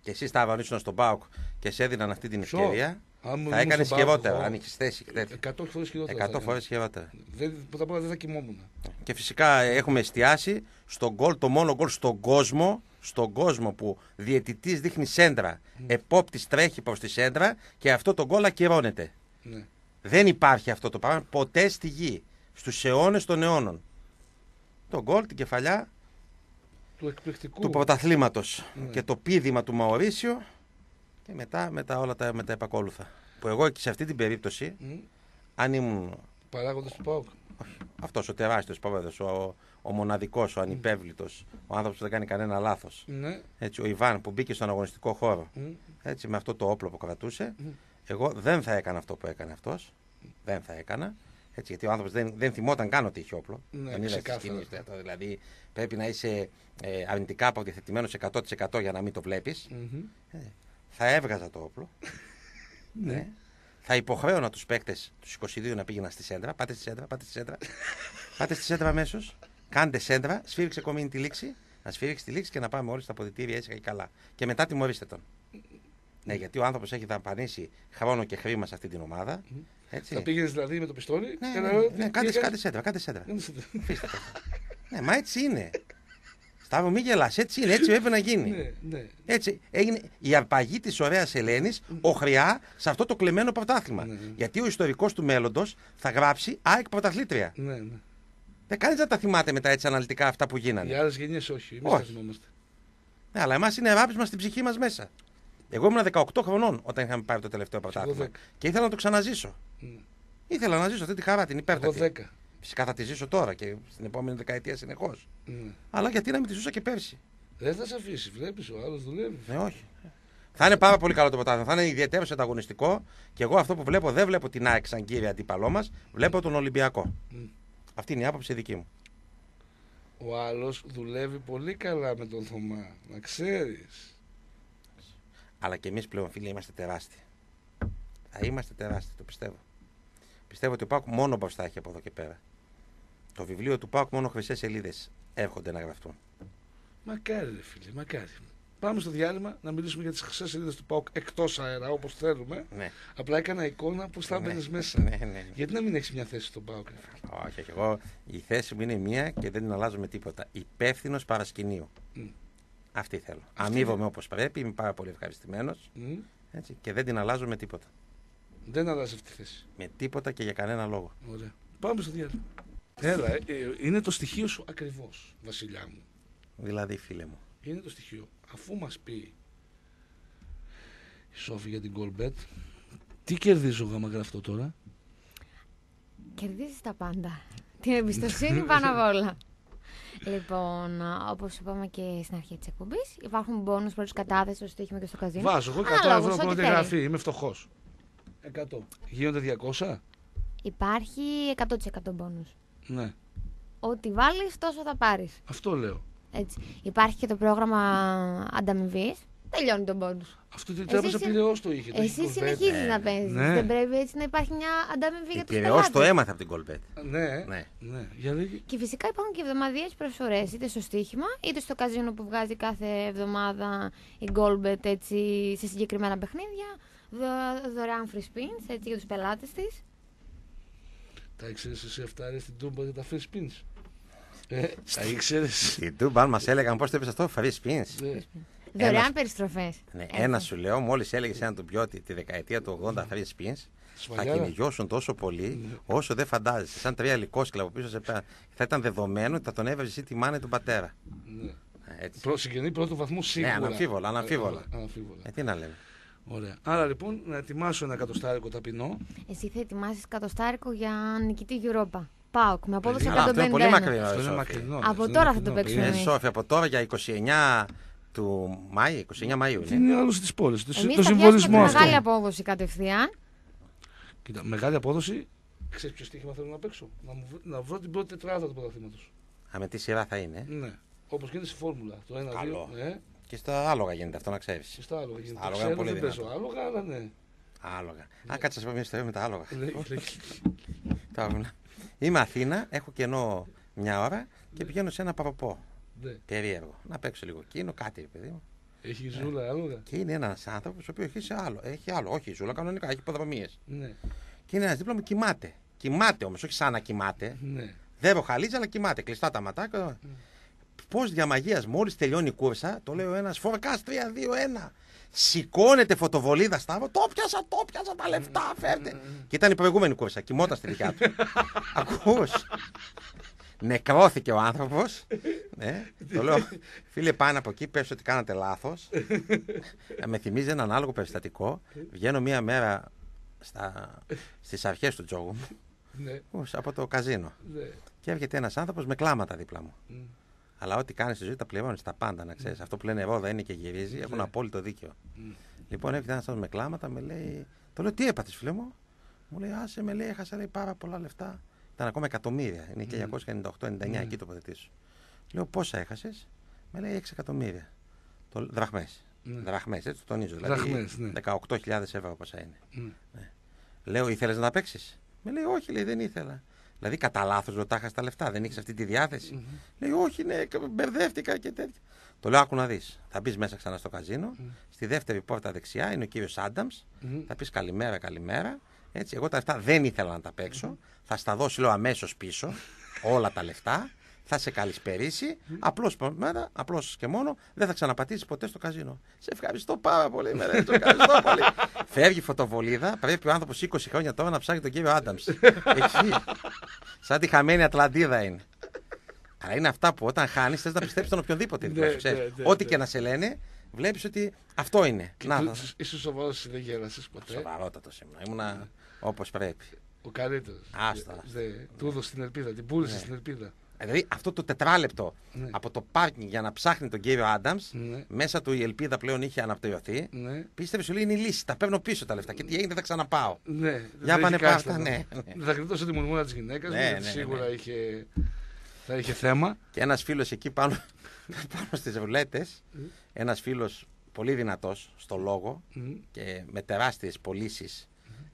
Και εσύ Σταύρο, αν ήσουν στον Πάοκ και σε έδιναν αυτή την Ποιο; ευκαιρία, Αν μου θα ήμουν έκανε στον Πάοκ, χειρότερα. εγώ, Αν είχες θέση. και τέτοια. 100 φορές χειρότερα. 100 θα φορέ έκανα. χειρότερα. Δεν, πρώτα απ' όλα δεν θα κοιμόμουν. Και φυσικά έχουμε εστιάσει στον γκολ, το μόνο γκολ στον κόσμο, στον κόσμο που διαιτητής δείχνει σέντρα, επόπτης τρέχει προς τη σέντρα και αυτό το γκολ ακυρώνεται. Ναι. Δεν υπάρχει αυτό το πράγμα ποτέ στη γη, στους αιώνες των αιώνων. Το γκολ, την κεφαλιά Του εκπληκτικού. του πρωταθλήματος Ναι. και το πίδημα του Μαωρίσιο και μετά, μετά όλα τα, με τα επακόλουθα. Που εγώ και σε αυτή την περίπτωση, αν ήμουν Παράγοντας του ΠΑΟΚ. αυτός ο τεράστιος πρόεδρο, ο, ο μοναδικός, ο ανυπέρβλητος, ο άνθρωπος που δεν κάνει κανένα λάθος. Ναι. Έτσι, ο Ιβάν που μπήκε στον αγωνιστικό χώρο Μμ. έτσι, με αυτό το όπλο που κρατούσε, Μμ. εγώ δεν θα έκανα αυτό που έκανε αυτός. Δεν θα έκανα. Έτσι, γιατί ο άνθρωπος δεν, δεν θυμόταν καν ότι είχε όπλο. Ναι, δεν είδα στις ξεκάθαρα. κινήσεις του, Δηλαδή πρέπει να είσαι ε, αρνητικά προδιαθετημένο 100% για να μην το βλέπεις. Μμμ. Θα έβγαζα το όπλο. ναι. Θα υποχρέωνα τους παίκτες τους 22 να πήγαιναν στη σέντρα. Πάτε στη σέντρα, πάτε στη σέντρα. πάτε στη σέντρα αμέσως. Κάντε σέντρα, σφύριξε κομμένη τη λήξη. Να σφύριξει τη λήξη και να πάμε όλοι στα αποδητήρια ήσυχα και καλά. Και μετά τιμωρήστε τον. Ναι, γιατί ο άνθρωπος έχει δαπανίσει χρόνο και χρήμα σε αυτή την ομάδα. Έτσι. Θα πήγαινες δηλαδή με το πιστόλι. Ναι, και ναι, να- ναι, τι ναι, κάντε, έκανες; κάντε σέντρα, κάντε σέντρα. Κάντε σέντρα. Αφήστε το. ναι, μα έτσι είναι. Σταύρο, μην γελάς, έτσι είναι, έτσι έπρεπε να γίνει. Ναι, ναι. Έτσι έγινε η αρπαγή της ωραίας Ελένης, οχριά, σε αυτό το κλεμμένο πρωτάθλημα. Ναι. Γιατί ο ιστορικός του μέλλοντος θα γράψει ΑΕΚ πρωταθλήτρια. ναι, ναι. Δεν κάνει να τα θυμάται μετά έτσι αναλυτικά αυτά που Οι γίνανε. άλλες γενιές όχι. Εμείς Όχι. τα θυμόμαστε. Ναι, αλλά εμάς είναι ράπισμα στην ψυχή μας μέσα. Εγώ ήμουν 18 χρονών όταν είχαμε πάρει το τελευταίο Εγώ πρωτάθλημα. δέκα. Και ήθελα να το ξαναζήσω. Ναι. Ήθελα να ζήσω αυτή τη χαρά, την Εγώ υπέρτατη. 10. Φυσικά θα τη ζήσω τώρα και στην επόμενη δεκαετία συνεχώς. Ναι. Αλλά γιατί να μην τη ζούσα και πέρσι; Δεν θα σε αφήσει. Βλέπεις, ο άλλος δουλεύει. Ναι, όχι. Θα είναι πάρα πολύ καλό το πρωτάθλημα. Θα είναι ιδιαίτερος ανταγωνιστικό και εγώ αυτό που βλέπω δεν βλέπω την ΑΕΚ σαν κύριε αντίπαλό μας, βλέπω τον Ολυμπιακό. Μμ. Αυτή είναι η άποψη δική μου. Ο άλλος δουλεύει πολύ καλά με τον Θωμά. Να ξέρεις. Αλλά και εμείς πλέον, φίλοι, είμαστε τεράστιοι. Θα είμαστε τεράστιοι, το πιστεύω. Πιστεύω ότι ο Πάουκ μόνο μπροστά έχει από εδώ και πέρα. Το βιβλίο του Πάουκ μόνο χρυσές σελίδες έρχονται να γραφτούν. Μακάρι, ρε φίλε, μακάρι. Πάμε στο διάλειμμα να μιλήσουμε για τις χρυσές σελίδες του ΠΑΟΚ εκτός αέρα όπως θέλουμε. Ναι. Απλά έκανα εικόνα πώ θα Ναι, μπαίνει μέσα. Ναι, ναι, ναι. Γιατί να μην έχεις μια θέση στον ΠΑΟΚ, ρε φίλε; Όχι, όχι. Εγώ η θέση μου είναι μία και δεν την αλλάζω με τίποτα. Υπεύθυνο παρασκηνίου. Μμ. Αυτή θέλω. Αμείβομαι όπως πρέπει, είμαι πάρα πολύ ευχαριστημένος Μμ. και δεν την αλλάζω με τίποτα. Δεν αλλάζει αυτή τη θέση. Με τίποτα και για κανένα λόγο. Ωραία. Πάμε στο διάλειμμα. Έλα, ε, ε, είναι το στοιχείο σου ακριβώς, Βασιλιά μου. Δηλαδή, φίλε μου. Είναι το στοιχείο. Αφού μας πει η Σόφη για την Colbet, τι κερδίζω εγώ άμα γραφτώ τώρα; Κερδίζεις τα πάντα. Την εμπιστοσύνη πάνω απ' όλα. Λοιπόν, όπως είπαμε και στην αρχή της εκπομπής, υπάρχουν πόνου πρώτης κατάθεσης στο στοίχημα και στο καζίνο. Βάζω εγώ 100 Αναλόγως, ευρώ ό,τι πρώτη θέλει. γραφή, είμαι φτωχός. 100. Γίνονται 200. Υπάρχει 100% πόνου. Ναι, Ό,τι βάλεις, τόσο θα πάρεις. αυτό λέω. Έτσι. Υπάρχει και το πρόγραμμα ανταμοιβής. Τελειώνει τον πόνου. Αυτό την τράπεζα Εσύ- πυραιό το είχε. το είχε Εσύ Colbet. συνεχίζεις να παίζεις. Ναι. Δεν πρέπει έτσι να υπάρχει μια ανταμοιβή για του Πυραιό πελάτε. το έμαθα από την Κολπέτ. Ναι, Ναι. ναι. Για λέγε. Και φυσικά υπάρχουν και εβδομαδιαίες προσφορές, είτε στο στοίχημα, είτε στο καζίνο που βγάζει κάθε εβδομάδα η Goldbet έτσι, σε συγκεκριμένα παιχνίδια. Δω, δωρεάν free spins έτσι, για τους πελάτες της. Τα ήξερες εσύ αυτά ρε, στην τούμπα για τα free spins. Ε, τα ήξερες. Στην Τούμπα, αν μας έλεγαν πώς το είπες αυτό, free spins. Δωρεάν Ένας- περιστροφές. Ναι, ένα σου λέω, μόλις έλεγες έναν του πιώτη τη δεκαετία του 80 free spins, θα Σφαλιάρα. κυνηγιώσουν τόσο πολύ όσο δεν φαντάζεσαι. Σαν τρία λικόσκυλα από πίσω σε πέρα. Θα ήταν δεδομένο ότι θα τον έβρεζε εσύ τη μάνα ή τον πατέρα. Ναι. Ε, Έτσι. Προ, συγγενή πρώτου βαθμού σίγουρα. αναμφίβολα, αναμφίβολα. Ε, αναμφίβολα. Ε, τι να λέμε. Ωραία. Άρα λοιπόν να ετοιμάσω ένα εκατοστάρικο ταπεινό. Εσύ θα ετοιμάσεις κατοστάρικο για νικητή Europa. Πάοκ με απόδοση Παιδιά, Αλλά αυτό είναι 151. πολύ μακρινό. Αυτό ρε, είναι Σόφη. μακρινό. Από αυτό είναι τώρα θα μακρινό, το παίξουμε παιδιά. Ε, εμείς. Σόφη, από τώρα για 29 του Μάη, 29 Μαΐου Τι είναι. είναι άλλος τη πόλη. Το, Εμείς το θα πιάσουμε τη συμβολισμό αυτό. μεγάλη απόδοση κατευθείαν. Κοίτα, μεγάλη απόδοση. Ξέρεις ποιο στοίχημα θέλω να παίξω; Να, μου, βρω- να βρω την πρώτη τετράδα του πρωταθλήματος. Α, με τι σειρά θα είναι; Ναι. Όπως γίνεται στη φόρμουλα. Το 1-2. Καλό. Ναι. Και στα άλογα γίνεται αυτό να ξέρεις. Και στα άλογα γίνεται. άλογα Ξέρω, είναι πολύ δεν παίζω δυνατό. άλογα, αλλά ναι. Άλογα. Α, κάτσε να σα πω μια ιστορία με τα άλογα. Λέει- λέει- Τα άλογα. Είμαι Αθήνα, έχω κενό μια ώρα και πηγαίνω σε ένα παροπό. ναι. Περίεργο. Να παίξω λίγο εκείνο, κάτι, ρε παιδί μου. Έχει ζούλα άλογα; Και είναι ένας άνθρωπος ο οποίος έχει σε άλλο. Έχει άλλο. Όχι, ζούλα κανονικά, έχει υποδρομίες. Ναι. Και είναι ένας δίπλα μου κοιμάται. Κοιμάται όμως, όχι σαν να κοιμάται. Ναι. Δεν ροχαλίζει, αλλά κοιμάται. Κλειστά τα ματάκια. Πώς διαμαγεία, μόλις τελειώνει η κούρσα, το λέει ο ένας φορκάς 3-2-1. Σηκώνεται φωτοβολίδα Σταύρο, το πιάσα, το πιάσα τα λεφτά, φέρτε. Και ήταν η προηγούμενη κούρσα, κοιμόταν στη δικιά του. Ακούς. Νεκρώθηκε ο άνθρωπος. Ναι. Το λέω, φίλε, πάνε από εκεί, πες ότι κάνατε λάθος. με θυμίζει έναν άλλο περιστατικό. Βγαίνω μία μέρα στα, στις αρχές του τζόγου μου, Ναι. ους, από το καζίνο. Ναι. Και έρχεται ένας άνθρωπος με κλάματα δίπλα μου. Μμ. Αλλά ό,τι κάνεις στη ζωή τα πληρώνεις τα πάντα, να ξέρεις. Αυτό που λένε ρόδα είναι και γυρίζει, έχουν Ναι. απόλυτο δίκιο. Μμ. Λοιπόν, έρχεται ένας άνθρωπος με κλάματα, με λέει. Το λέω, τι έπαθες, φίλε μου; Μου λέει, άσε με λέει, έχασα λέει, πάρα πολλά λεφτά. Ήταν ακόμα εκατομμύρια. Είναι και 998-99 Ναι. εκεί τοποθετήσω. Λέω, πόσα έχασες; Με λέει 6 εκατομμύρια. Το, δραχμές. Ναι. Δραχμές, έτσι το τονίζω. Δηλαδή, Δραχμές, ναι. 18.000 ευρώ πόσα είναι. Μμ. Λέω, ήθελες να παίξεις; Με λέει, Όχι, λέει, δεν ήθελα. Δηλαδή, κατά λάθος ρωτάχα τα λεφτά, δεν είχε αυτή τη διάθεση. Μμμ. Λέει, Όχι, ναι, κα- μπερδεύτηκα και τέτοια. Το λέω, Άκου να δεις. Θα μπεις μέσα ξανά στο καζίνο. Στη δεύτερη πόρτα δεξιά είναι ο κύριος Άνταμς. Μμ. Θα πεις καλημέρα, καλημέρα. Έτσι, εγώ τα λεφτά δεν ήθελα να τα παίξω. Θα στα δώσει, λέω, αμέσως πίσω. όλα τα λεφτά. Θα σε καλησπερίσει. Απλώς απλώς και μόνο δεν θα ξαναπατήσεις ποτέ στο καζίνο. Σε ευχαριστώ πάρα πολύ. Με σε ευχαριστώ πολύ. Φεύγει η φωτοβολίδα. Πρέπει ο άνθρωπος 20 χρόνια τώρα να ψάχνει τον κύριο Άνταμς. Εκεί. Σαν τη χαμένη Ατλαντίδα είναι. Αλλά είναι αυτά που όταν χάνεις θες να πιστέψεις τον οποιονδήποτε. Ναι, δίπλα σου, ξέρεις. ναι, ναι, Ό,τι ναι. και να σε λένε, βλέπεις ότι αυτό είναι. Και Να, του- θα- Είσαι σοβαρός, δεν γέλασε ποτέ; Σοβαρότατος ήμουν. Ήμουνα όπως πρέπει. Ο καλύτερος. Άστα. Του έδωσε την ελπίδα, την πούλησε Ναι. στην ελπίδα. Δηλαδή αυτό το τετράλεπτο Ναι. από το πάρκινγκ για να ψάχνει τον κύριο Άνταμς, Ναι. μέσα του η ελπίδα πλέον είχε αναπτυρωθεί. Ναι. Πίστευε σου λέει είναι η λύση. Τα παίρνω πίσω τα λεφτά. Και τι έγινε, θα ξαναπάω. Ναι, Για δεν πάνε είχε πάρα κάστα, αυτά, ναι. ναι, ναι. Δεν θα κριτώσω τη μουρμούρα της γυναίκας Ναι, μου, γιατί ναι, ναι, σίγουρα ναι. είχε, θα είχε θέμα. Και ένας φίλος εκεί πάνω, πάνω στις ρουλέτες, ένας φίλος πολύ δυνατός στο λόγο Μμ. και με τεράστιες πωλήσεις.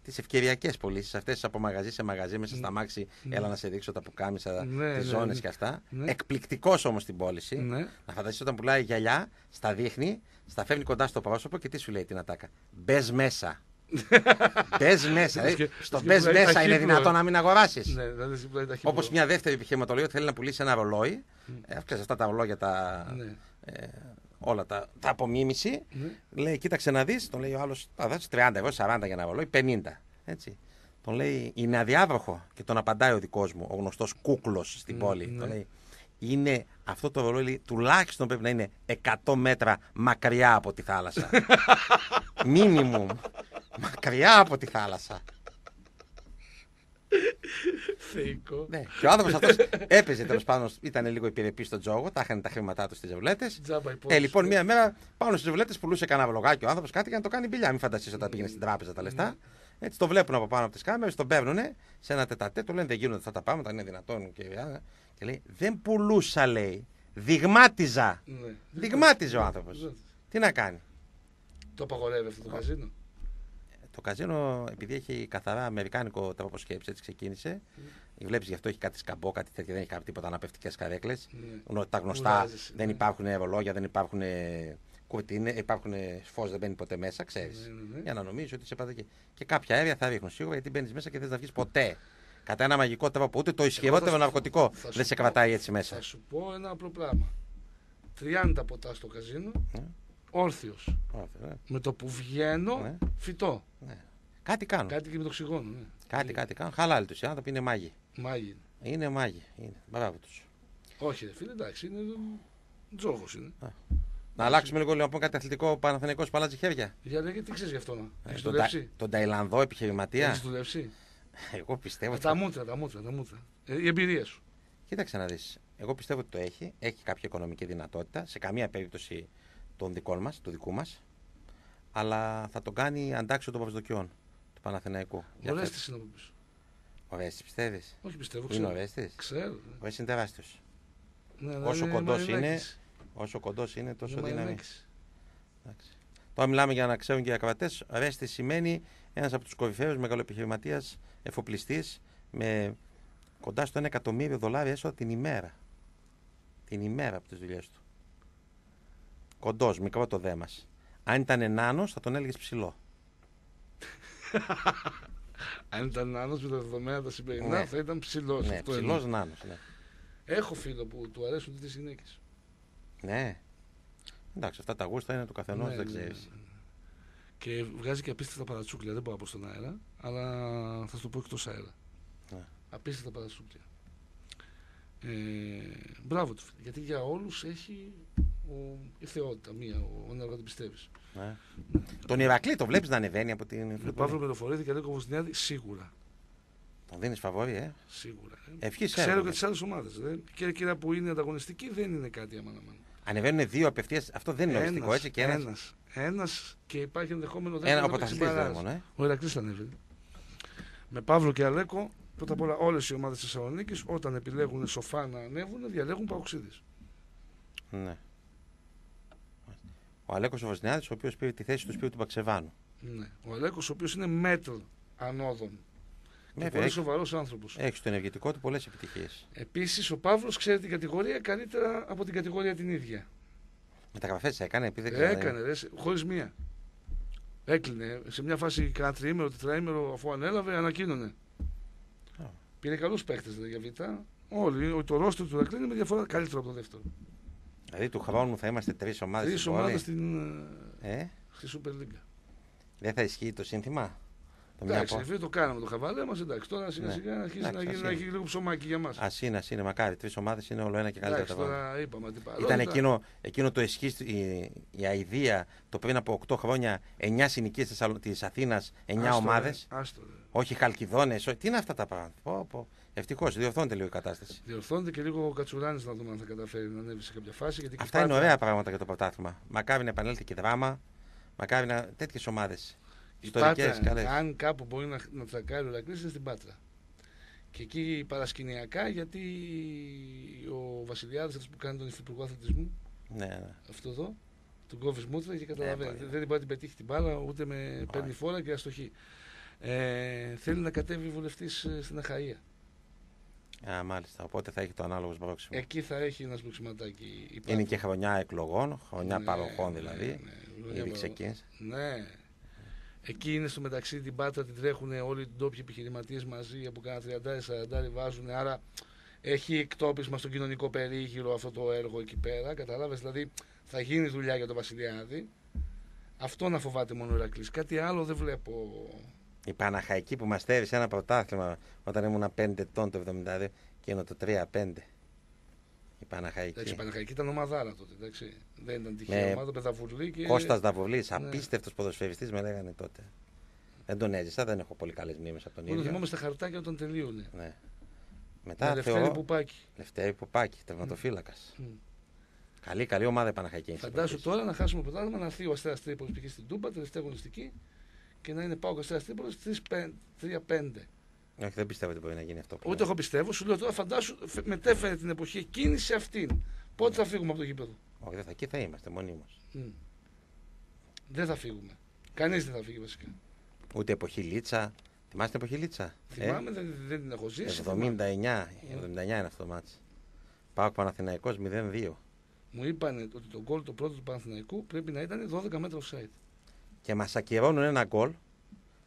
Τις ευκαιριακές πωλήσεις, αυτές από μαγαζί σε μαγαζί, μέσα στα μάξι, έλα να σε δείξω τα πουκάμισα, Ναι, τις ναι, ζώνες ναι. και αυτά. Ναι. Εκπληκτικός όμως την πώληση. Ναι. Να φανταστείς όταν πουλάει γυαλιά, στα δείχνει, στα φέρνει κοντά στο πρόσωπο και τι σου λέει την ατάκα. Μπες μέσα. Μπες μέσα. Και- Δηλαδή, στο και μπες πουλάει μέσα ταχύπλο, είναι δυνατόν ε. να μην αγοράσεις. Ναι, δηλαδή συμπλάει τα χειμώνα. Όπως μια δεύτερη επιχειρηματολογία ότι θέλει να πουλήσει ένα ρολόι. Ε, ξέρεις, αυτά τα ρολόγια τα. Ναι. ε, όλα τα, τα απομίμηση. Ναι. Λέει, κοίταξε να δεις, τον λέει ο άλλος, θα δώσεις 30 ευρώ, 40 για ένα ρολόι, 50. Έτσι. Τον λέει είναι αδιάβροχο και τον απαντάει ο δικός μου, ο γνωστός κούκλος στην Ναι, πόλη. ναι. Τον λέει είναι αυτό το ρολόι τουλάχιστον πρέπει να είναι 100 μέτρα μακριά από τη θάλασσα. Μίνιμουμ. μακριά από τη θάλασσα. Θεϊκό. Ναι. Και ο άνθρωπος αυτός έπαιζε τέλος πάντων, ήταν λίγο επιρρεπή στον τζόγο, τα είχαν τα χρήματά του στις ζευλέτε. Τζάμπα υπόθεση. Ε, λοιπόν, μία μέρα πάνω στις ζευλέτε πουλούσε κανένα βλογάκι ο άνθρωπος κάτι για να το κάνει μπιλιά. Μην φανταστείς όταν πήγαινε στην τράπεζα τα λεφτά. Έτσι το βλέπουν από πάνω από τις κάμερες, τον παίρνουν σε ένα τετατέ, του λένε δεν γίνονται αυτά τα πράγματα, είναι δυνατόν. Και, και λέει δεν πουλούσα, λέει. Δειγμάτιζα. Ναι. Δειγμάτιζε ο άνθρωπος. Ναι. Τι να κάνει. Το απαγορεύει αυτό το καζίνο. Το καζίνο, επειδή έχει καθαρά αμερικάνικο τρόπο σκέψης, έτσι ξεκίνησε. Βλέπεις γι' αυτό έχει κάτι σκαμπό, κάτι τέτοιο, δεν έχει κάτι τίποτα αναπευτικές καρέκλες. Ναι. Τα γνωστά Κουράζεσαι, δεν ναι. υπάρχουν ρολόγια, δεν υπάρχουν κουρτίνε, υπάρχουν φω, δεν μπαίνει ποτέ μέσα, ξέρεις. Ναι, ναι, ναι. Για να νομίζεις ότι σε πάντα εκεί. Και κάποια αέρια θα ρίχνουν σίγουρα γιατί μπαίνεις μέσα και δεν θα βγεις ποτέ. Κατά ένα μαγικό τρόπο, ούτε το ισχυρότερο σου- ναρκωτικό θα σου δεν σε πω- κρατάει έτσι μέσα. Θα σου πω ένα απλό πράγμα. 30 ποτά στο καζίνο, Ναι. όρθιος. Όχι, ναι. Με το που βγαίνω, Ναι. φυτό. Ναι. Κάτι κάνουν. Κάτι και με το οξυγόνο. Ναι. Κάτι, κάτι κάνουν. Χαλάλη τους οι άνθρωποι είναι μάγοι. Μάγιν. Είναι μάγοι. Είναι. Μπράβο τους. Όχι, ρε φίλε, εντάξει, είναι τζόγος είναι. Να αλλάξουμε λίγο λοιπόν κάτι αθλητικό Παναθηναϊκός παλάτζι χέρια. Για λέγε, τι ξέρεις γι' αυτό να. Ε, Έχεις τον, δουλέψει; Τα- τον Ταϊλανδό επιχειρηματία. Έχεις δουλέψει; Εγώ πιστεύω. Ε, ότι Τα θα- μούτρα, τα μούτρα, τα μούτρα. Ε, η εμπειρία σου. Κοίταξε να δεις. Εγώ πιστεύω ότι το έχει. Έχει κάποια οικονομική δυνατότητα. Σε καμία περίπτωση των δικών μας, του δικού μας. Αλλά θα τον κάνει αντάξιο των προσδοκιών του Παναθηναϊκού. Για Ο φέτος. Ρέστης είναι από πίσω. Ο Ρέστης πιστεύεις; Όχι, πιστεύω. Είναι ο Ξέρω. Ρέστης. Ξέρω. Ο Ρέστης είναι τεράστιο. Ναι, ναι, Όσο ναι, κοντός Μαρινάκης. Όσο κοντός είναι, τόσο Είναι δύναμη. Μαρινάκης. Εντάξει. Τώρα μιλάμε για να ξέρουν και οι ακροατές. Ρέστη σημαίνει ένας από τους κορυφαίους μεγαλοεπιχειρηματίας εφοπλιστής με κοντά στο 1 εκατομμύριο δολάρια έσοδα την ημέρα. Την ημέρα από τις δουλειές του. Κοντός, μικρό το δέμα. Αν ήταν νάνο, θα τον έλεγες ψηλό. Αν ήταν άλλο με τα δεδομένα τα σημερινά, Ναι. θα ήταν ψηλός. Ναι, ψηλός νάνος. Ναι. Έχω φίλο που του αρέσουν τι γυναίκες. ναι. Εντάξει, αυτά τα γούστα είναι του καθενός, Ναι, δεν ναι, ξέρεις. ναι. Και βγάζει και απίστευτα παρατσούκλια. Δεν μπορώ να πω στον αέρα, αλλά θα σου το πω εκτός αέρα. Ναι. Απίστευτα παρατσούκλια. Ε, μπράβο του, φίλε, γιατί για όλους έχει ο, η θεότητα μία, ο, ο να την πιστεύεις. Ναι. Τον Ηρακλή το βλέπεις να ανεβαίνει από την Ο Φλιππολή. Παύλο Μελοφορίδη και Αλέκο Βοσνιάδη σίγουρα. Τον δίνεις φαβόρη, ε; σίγουρα ε. Ευχής Ξέρω και τις άλλες ομάδες. Και εκείνα που είναι ανταγωνιστικοί δεν είναι κάτι αμάν αμάν. Ανεβαίνουν δύο απευθείας. Αυτό δεν είναι οριστικό, έτσι. Και ένας, ένας, ένας και υπάρχει ενδεχόμενο ένα δεύτερο από να τα παίξει αθλητέ μπαράζ. μόνο, ε. Ο Ηρακλής θα ανέβει. Με Παύλο και Αλέκο, πρώτα απ' όλα όλες οι ομάδες τη Θεσσαλονίκης, όταν επιλέγουν σοφά να ανέβουν, διαλέγουν παοξίδε. Ναι. Ο Αλέκος Βοσνιάδης, ο οποίος πήρε τη θέση του σπίτι του Παξεβάνου. Ναι. Ο Αλέκος, ο οποίος είναι μέτρο ανώδων. Και Βέβαια, πολύ έχει, σοβαρός άνθρωπος. έχει στο ενεργητικό του πολλές επιτυχίες. Επίσης, ο Παύλος ξέρει την κατηγορία καλύτερα από την κατηγορία την ίδια. Μεταγραφέ έκανε, επειδή δεν Έκανε, ρε, χωρίς μία. Έκλεινε. Σε μια φάση κανένα τριήμερο, τετραήμερο, αφού ανέλαβε, ανακοίνωνε. Α. Πήρε καλούς παίχτε δηλαδή, για Β. Όλοι. Το ρόστο του Ηρακλή είναι με διαφορά καλύτερο από το δεύτερο. Δηλαδή του χρόνου θα είμαστε τρεις ομάδες. Τρεις ομάδες στην ε, Ε, στη Super League. δεν θα ισχύει το σύνθημα; Το μια Εντάξει, από... επειδή το κάναμε το χαβαλέ μας, εντάξει. Τώρα σιγά Ναι. σιγά αρχίζει Εντάξει, να, γίνει, ας να είναι. έχει λίγο ψωμάκι για μας. Α είναι, ας είναι, μακάρι. Τρεις ομάδες είναι όλο ένα και καλύτερο. Εντάξει, τα πράγματα. τώρα είπαμε αντιπαλότητα. Ήταν εκείνο, εκείνο το ισχύ, η, η αηδία, το πριν από 8 χρόνια, 9 συνοικίες της Αθήνας, 9 Άστο, ομάδες. ρε, άστο, ρε. Όχι χαλκιδόνες. Τι είναι αυτά τα πράγματα. Πω, πω. Ευτυχώς, διορθώνεται λίγο η κατάσταση. Διορθώνεται και λίγο ο Κατσουράνη να δούμε αν θα καταφέρει να ανέβει σε κάποια φάση. Γιατί και Αυτά είναι Πάτρα- ωραία πράγματα για το πρωτάθλημα. Μακάρι να επανέλθει και δράμα. Μακάρι να. τέτοιες ομάδες. Η Ιστορικές, Πάτρα, καλές. αν κάπου μπορεί να, να τρακάρει ο Ηρακλής είναι στην Πάτρα. Και εκεί παρασκηνιακά γιατί ο Βασιλιάδης αυτός που κάνει τον υφυπουργό αθλητισμού, Ναι, ναι. αυτό εδώ, τον κόβει μούτρα και καταλαβαίνει. μπορεί. δεν μπορεί να την πετύχει την μπάλα, ούτε με παίρνει φόρα και αστοχή. Ε, θέλει να κατέβει βουλευτής στην Αχαία. Α, μάλιστα. Οπότε θα έχει το ανάλογο σπρώξιμο. Εκεί θα έχει ένα σπρωξιματάκι. η Πάτρα. Είναι και χρονιά εκλογών, χρονιά Ναι, παροχών ναι, δηλαδή. ναι, ναι. Ήδη Ναι, ξεκίνησε. Ναι. Εκεί είναι στο μεταξύ την Πάτρα την τρέχουν όλοι οι ντόπιοι επιχειρηματίες μαζί από κάνα 30-40 βάζουν. Άρα έχει εκτόπισμα στο κοινωνικό περίγυρο αυτό το έργο εκεί πέρα. Κατάλαβες; Δηλαδή θα γίνει δουλειά για τον Βασιλιάδη. Αυτό να φοβάται μόνο ο Ηρακλής. Κάτι άλλο δεν βλέπω. Η Παναχαϊκή που μας στέβησε ένα πρωτάθλημα όταν ήμουν 5 ετών το 72 και είναι το 3-5. Η Παναχαϊκή. Εντάξει, η Παναχαϊκή ήταν ομαδάρα τότε. Εντάξει. Δεν ήταν τυχαία Με ομάδα, πεδαβουλή και. Κώστας Δαβουλής, Ναι. απίστευτος ποδοσφαιριστής με λέγανε τότε. Δεν τον έζησα, δεν έχω πολύ καλές μνήμες από τον Μόνο ίδιο. θυμόμαστε χαρτάκια όταν τελείωνε. Ναι. Με Μετά Λευτέρη θεωρώ... Πουπάκη. Λευτέρη Πουπάκη, τερματοφύλακας. Μμ. Καλή, καλή ομάδα η Παναχαϊκή. Φαντάσου τώρα να χάσουμε πρωτάθλημα, να έρθει ο Αστέρας Τρίπολης π.χ. στην Τούμπα, τελευταία αγωνιστική και να είναι πάω ο Αστέρα Τρίπολη 3-5. Όχι, δεν πιστεύω ότι μπορεί να γίνει αυτό. που Ούτε λέω. εγώ πιστεύω, σου λέω τώρα φαντάσου, φε- μετέφερε την εποχή εκείνη σε αυτήν. Πότε θα φύγουμε από το γήπεδο; Όχι, δεν θα, εκεί θα είμαστε μονίμως. Μμ. Δεν θα φύγουμε. Κανείς δεν θα φύγει βασικά. Ούτε εποχή Λίτσα. Θυμάστε την εποχή Λίτσα; Θυμάμαι, δεν, δεν την έχω ζήσει. 79, 79 είναι αυτό το μάτς. Πάω Παναθηναϊκός 0-2. Μου είπαν ότι το γκολ το πρώτο του Παναθηναϊκού πρέπει να ήταν 12 μέτρα offside. Και μας ακυρώνουν ένα γκολ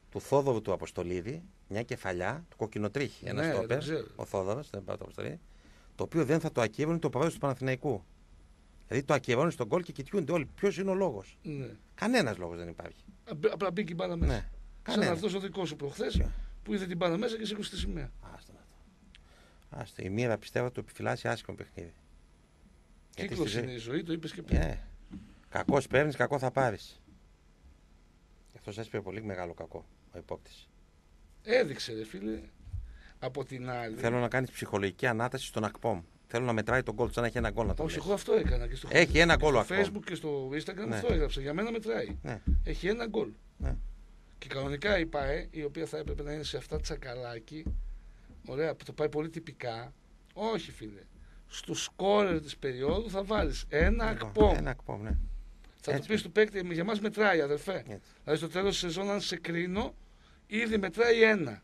του Θόδωρου του Αποστολίδη, μια κεφαλιά του κοκκινοτρίχη. Ένας Ναι, στόπερ, το ξέρω. ο Θόδωρος, δεν πάω το Αποστολίδη, το οποίο δεν θα το ακύρωνε το πρόεδρο του Παναθηναϊκού. Δηλαδή το ακυρώνεις στον γκολ και κοιτιούνται όλοι. Ποιος είναι ο λόγος; Ναι. Κανένας λόγος δεν υπάρχει. Απ- Απλά μπήκε η μπάλα μέσα. Ναι. Σαν Κανένας. αυτός ο δικός σου προχθές Ποιο; που είδε την μπάλα μέσα και σήκωσε τη σημαία. Άστο να το. Άστο. Η μοίρα πιστεύω του επιφυλάσσει άσχημο παιχνίδι. Γιατί Κύκλος στη ζωή- είναι η ζωή, το είπες και πριν. Ναι. Κακός παίρνεις, κακό θα πάρεις. Και αυτό έσπηρε πολύ μεγάλο κακό ο υπόπτης. Έδειξε, ρε φίλε, από την άλλη. Θέλω να κάνεις ψυχολογική ανάταση στον ΑΚΠΟΜ. Θέλω να μετράει τον γκολ, σαν να έχει ένα γκολ να το Όχι, λες. εγώ αυτό έκανα και στο, Έχει ένα και γκολ στο ακόμα. Facebook και στο Instagram Ναι. αυτό έγραψα. Για μένα μετράει. Ναι. Έχει ένα γκολ. Ναι. Και κανονικά η ΠαΕ, η οποία θα έπρεπε να είναι σε αυτά τσακαλάκι, ωραία, που το πάει πολύ τυπικά. Όχι, φίλε. Στους σκόρερ της περίοδου θα βάλεις ένα Λοιπόν, ακπόμ. Ένα ΑΚΠΟΜ, ναι. Θα του έτσι. πεις του παίκτη, για μας μετράει, αδερφέ. Έτσι. Δηλαδή στο τέλος της σεζόν, αν σε κρίνω, ήδη μετράει ένα.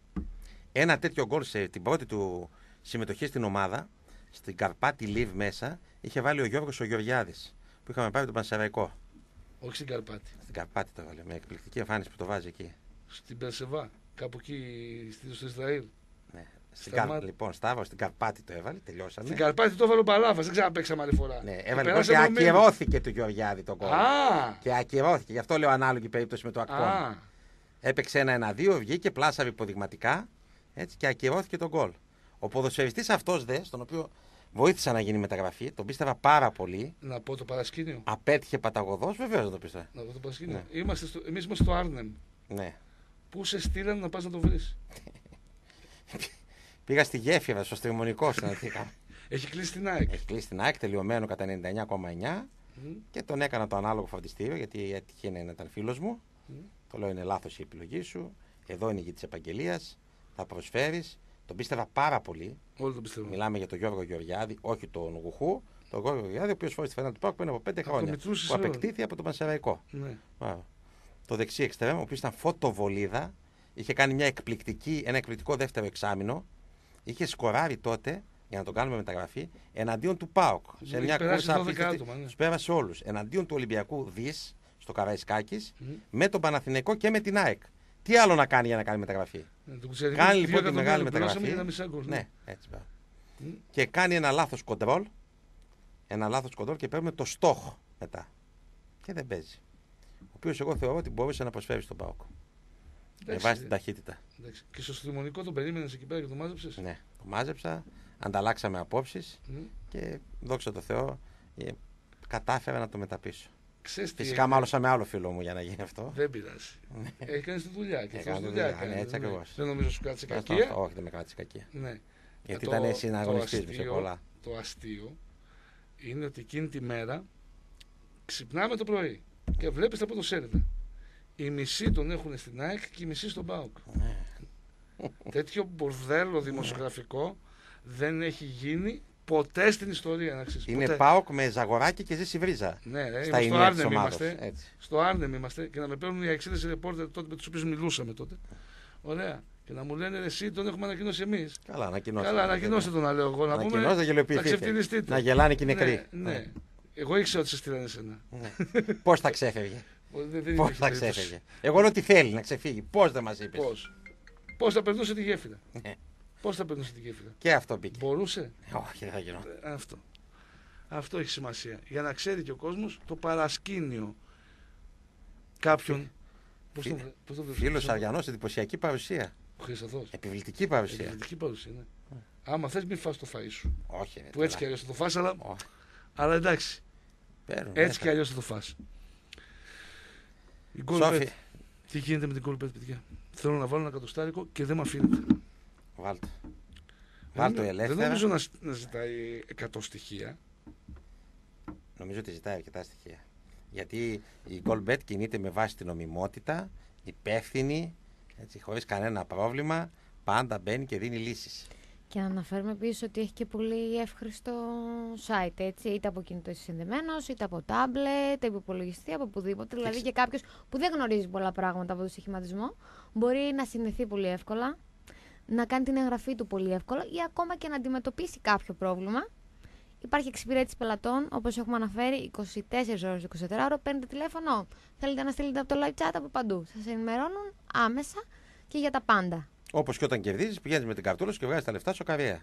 Ένα τέτοιο γκολ σε την πρώτη του συμμετοχή στην ομάδα, στην Καρπάτη Λιβ μέσα, είχε βάλει ο Γιώργος ο Γεωργιάδης που είχαμε πάρει τον Πανσεραϊκό. Όχι στην Καρπάτη. Στην Καρπάτη το βάλε, με εκπληκτική εμφάνιση που το βάζει εκεί. Στην Περσεβά. Κάπου εκεί στη- στο Ισραήλ. Ναι. Στην Σταμάτα. Καρ... Λοιπόν, Σταύρο, στην Καρπάτη το έβαλε, τελειώσαμε. Στην Καρπάτη το έβαλε ο Μπαλάφα. Δεν ξέρω αν παίξαμε άλλη φορά. Ναι, Και έβαλε γκολ περάσε και ενωμένοι. ακυρώθηκε του Γεωργιάδη το γκολ. Α! Και ακυρώθηκε. Γι' αυτό λέω ανάλογη περίπτωση με το Ακπόμ. Α! Έπαιξε ένα-ένα-δύο, βγήκε, πλάσαρε υποδειγματικά έτσι, και ακυρώθηκε το γκολ. Ο ποδοσφαιριστής αυτός δε, στον οποίο βοήθησα να γίνει μεταγραφή, τον πίστευα πάρα πολύ. Να πω το παρασκήνιο. Απέτυχε παταγωδός, βεβαίως δεν το πίστευα. Να πω το παρασκήνιο. Ναι. Είμαστε στο, εμείς είμαστε στο Άρνεμ. Ναι. Πού σε στείλαν να πας να το βρεις; Πήγα στη γέφυρα, στο στριμονικό στην Αθήνα. Έχει κλείσει την ΑΕΚ. Έχει κλείσει την ΑΕΚ τελειωμένο κατά 99,9 Μμ. και τον έκανα το ανάλογο φροντιστήριο γιατί έτυχε να ήταν φίλος μου. Μμ. Το λέω είναι λάθος η επιλογή σου. Εδώ είναι η γη της επαγγελίας. Θα προσφέρεις. Τον πίστευα πάρα πολύ. Όλοι το πιστεύω. Μιλάμε για τον Γιώργο Γεωργιάδη, όχι τον Γουχού. Τον Γιώργο Γεωργιάδη, ο οποίος φόρησε τη φανέλα του Πάκου πριν από 5 το χρόνια. Μητσούσης Που όλο. απεκτήθη από τον Πανσεραϊκό. Ναι. Μπράβο. Το δεξί εξτρέμ, ο οποίος ήταν φωτοβολίδα, είχε κάνει μια εκπληκτική, ένα εκπληκτικό δεύτερο εξάμεινο. Είχε σκοράρει τότε, για να τον κάνουμε μεταγραφή, εναντίον του ΠΑΟΚ. Σε Έχει μια περάσει κούρσα 12 απίστευτη. άτομα, ναι. Τους πέρασε όλους. Εναντίον του Ολυμπιακού Δης στο Καραϊσκάκης, Μμ. με τον Παναθηναϊκό και με την ΑΕΚ. Τι άλλο να κάνει για να κάνει μεταγραφή; Ναι, το Κουτσερικό, Κάνει δύο λοιπόν τη εκατομμύρια μεγάλη το πληρώσαμε μεταγραφή. για ένα μισά γκολ, Ναι, έτσι μπράβο. Μμ. Και κάνει ένα λάθος κοντρόλ. Ένα λάθος κοντρόλ και παίρνουμε το στόχο μετά. Και δεν παίζει. Ο οποίος εγώ θεωρώ ότι μπορούσε να προσφέρει στον Πάοκ. Με Εντάξει, βάση την ταχύτητα. εντάξει. Και στο στριμονικό τον περίμενες εκεί πέρα και το μάζεψες; Ναι, το μάζεψα, ανταλλάξαμε απόψεις και δόξα τω Θεώ ε, κατάφερα να το μεταπίσω. Ξέρεις τι Φυσικά έγινε; μάλωσα με άλλο φίλο μου για να γίνει αυτό. Δεν πειράζει. Έκανε τη δουλειά και Έκανα αυτός τη δουλειά. δουλειά, έκανε, ναι, έτσι ναι. ακριβώς. Δεν νομίζω σου κράτησε Αυτό, κακία. αυτό, όχι, δεν με κράτησε κακία. Ναι. Γιατί Ε, το- ήταν συναγωνιστής το μου σε αστείο- πολλά. Το αστείο είναι ότι εκείνη τη μέρα ξυπνάμε το πρωί και βλέπεις τα ποδοσέριδα. Οι μισοί τον έχουν στην ΑΕΚ και οι μισοί στον ΠΑΟΚ. Ναι. Τέτοιο μπορδέλο δημοσιογραφικό δεν έχει γίνει ποτέ στην ιστορία. Να ξέρεις, Είναι ποτέ. Πάοκ με ζαγοράκι και ζήσει βρίζα. Ναι, ρε, Στα στο ίνια της Άρνεμ ομάδας. είμαστε. Έτσι. Στο Άρνεμ είμαστε και να με παίρνουν οι αξίδες ρεπόρτερ τότε με τους οποίους μιλούσαμε τότε. Ωραία. Και να μου λένε ρε, εσύ τον έχουμε ανακοινώσει εμείς. Καλά, ανακοινώστε. Καλά, ανακοινώστε τον να λέω εγώ. Να Ανακοινώστε, πούμε. να γελιοποιηθείτε. να ξεφτυλιστείτε. Να γελάνε και οι νεκροί. Ναι, ναι. Εγώ ήξερα ότι σε στείλανε εσένα. Πώς θα ξέφευγε. Δεν, δεν Πώς υπήρχε θα περίπτωση. ξέφευγε. Εγώ λέω ότι θέλει να ξεφύγει. Πώς δεν μας είπες; Πώς; Πώς θα περνούσε τη γέφυρα; Ναι. Πώς θα περνούσε τη γέφυρα; Και αυτό μπήκε. Μπορούσε; Όχι, δεν θα γινώ. Ε, Αυτό. Αυτό έχει σημασία. Για να ξέρει και ο κόσμος το παρασκήνιο κάποιων Πώς Φι- τον, πώς τον βρες, Φίλος Χρυσαθό; Αριανός, εντυπωσιακή παρουσία. Ο Χρυσαθός. Επιβλητική παρουσία. Εξαιρετική παρουσία, ναι. Άμα θες, μην φας το φαΐ σου. Όχι, ρε, Που έτσι κι τώρα. αλλιώς θα το φας, αλλά, Όχι, αλλά εντάξει. παίρνουν Έτσι μέσα. κι αλλιώς θα το φας. Η Goal Σόφι, Bet. Τι γίνεται με την Goal Bet, παιδιά; Θέλω να βάλω ένα κατοστάρικο και δεν με αφήνετε. βάλτε. Βάλτε το Δεν- Δεν ελεύθερα. νομίζω να, να ζητάει 100 στοιχεία. Νομίζω ότι ζητάει αρκετά στοιχεία. Γιατί η Goldbet κινείται με βάση την νομιμότητα, υπεύθυνη, έτσι, χωρίς κανένα πρόβλημα, πάντα μπαίνει και δίνει λύσεις. Και να αναφέρουμε επίση ότι έχει και πολύ εύχριστο site, έτσι. Είτε από κινητό είσαι συνδεμένος, είτε από tablet, είτε από υπολογιστή, από οπουδήποτε. Δηλαδή και κάποιος που δεν γνωρίζει πολλά πράγματα από το στοιχηματισμό μπορεί να συνδεθεί πολύ εύκολα, να κάνει την εγγραφή του πολύ εύκολα ή ακόμα και να αντιμετωπίσει κάποιο πρόβλημα. Υπάρχει εξυπηρέτηση πελατών, όπως έχουμε αναφέρει, 24 ώρες 24 ώρο. Παίρνετε τηλέφωνο, θέλετε να στείλετε από το live chat από παντού. Σας ενημερώνουν άμεσα και για τα πάντα. Όπως και όταν κερδίζεις, πηγαίνεις με την καρτούλα σου και βγάζεις τα λεφτά σου καριέρα.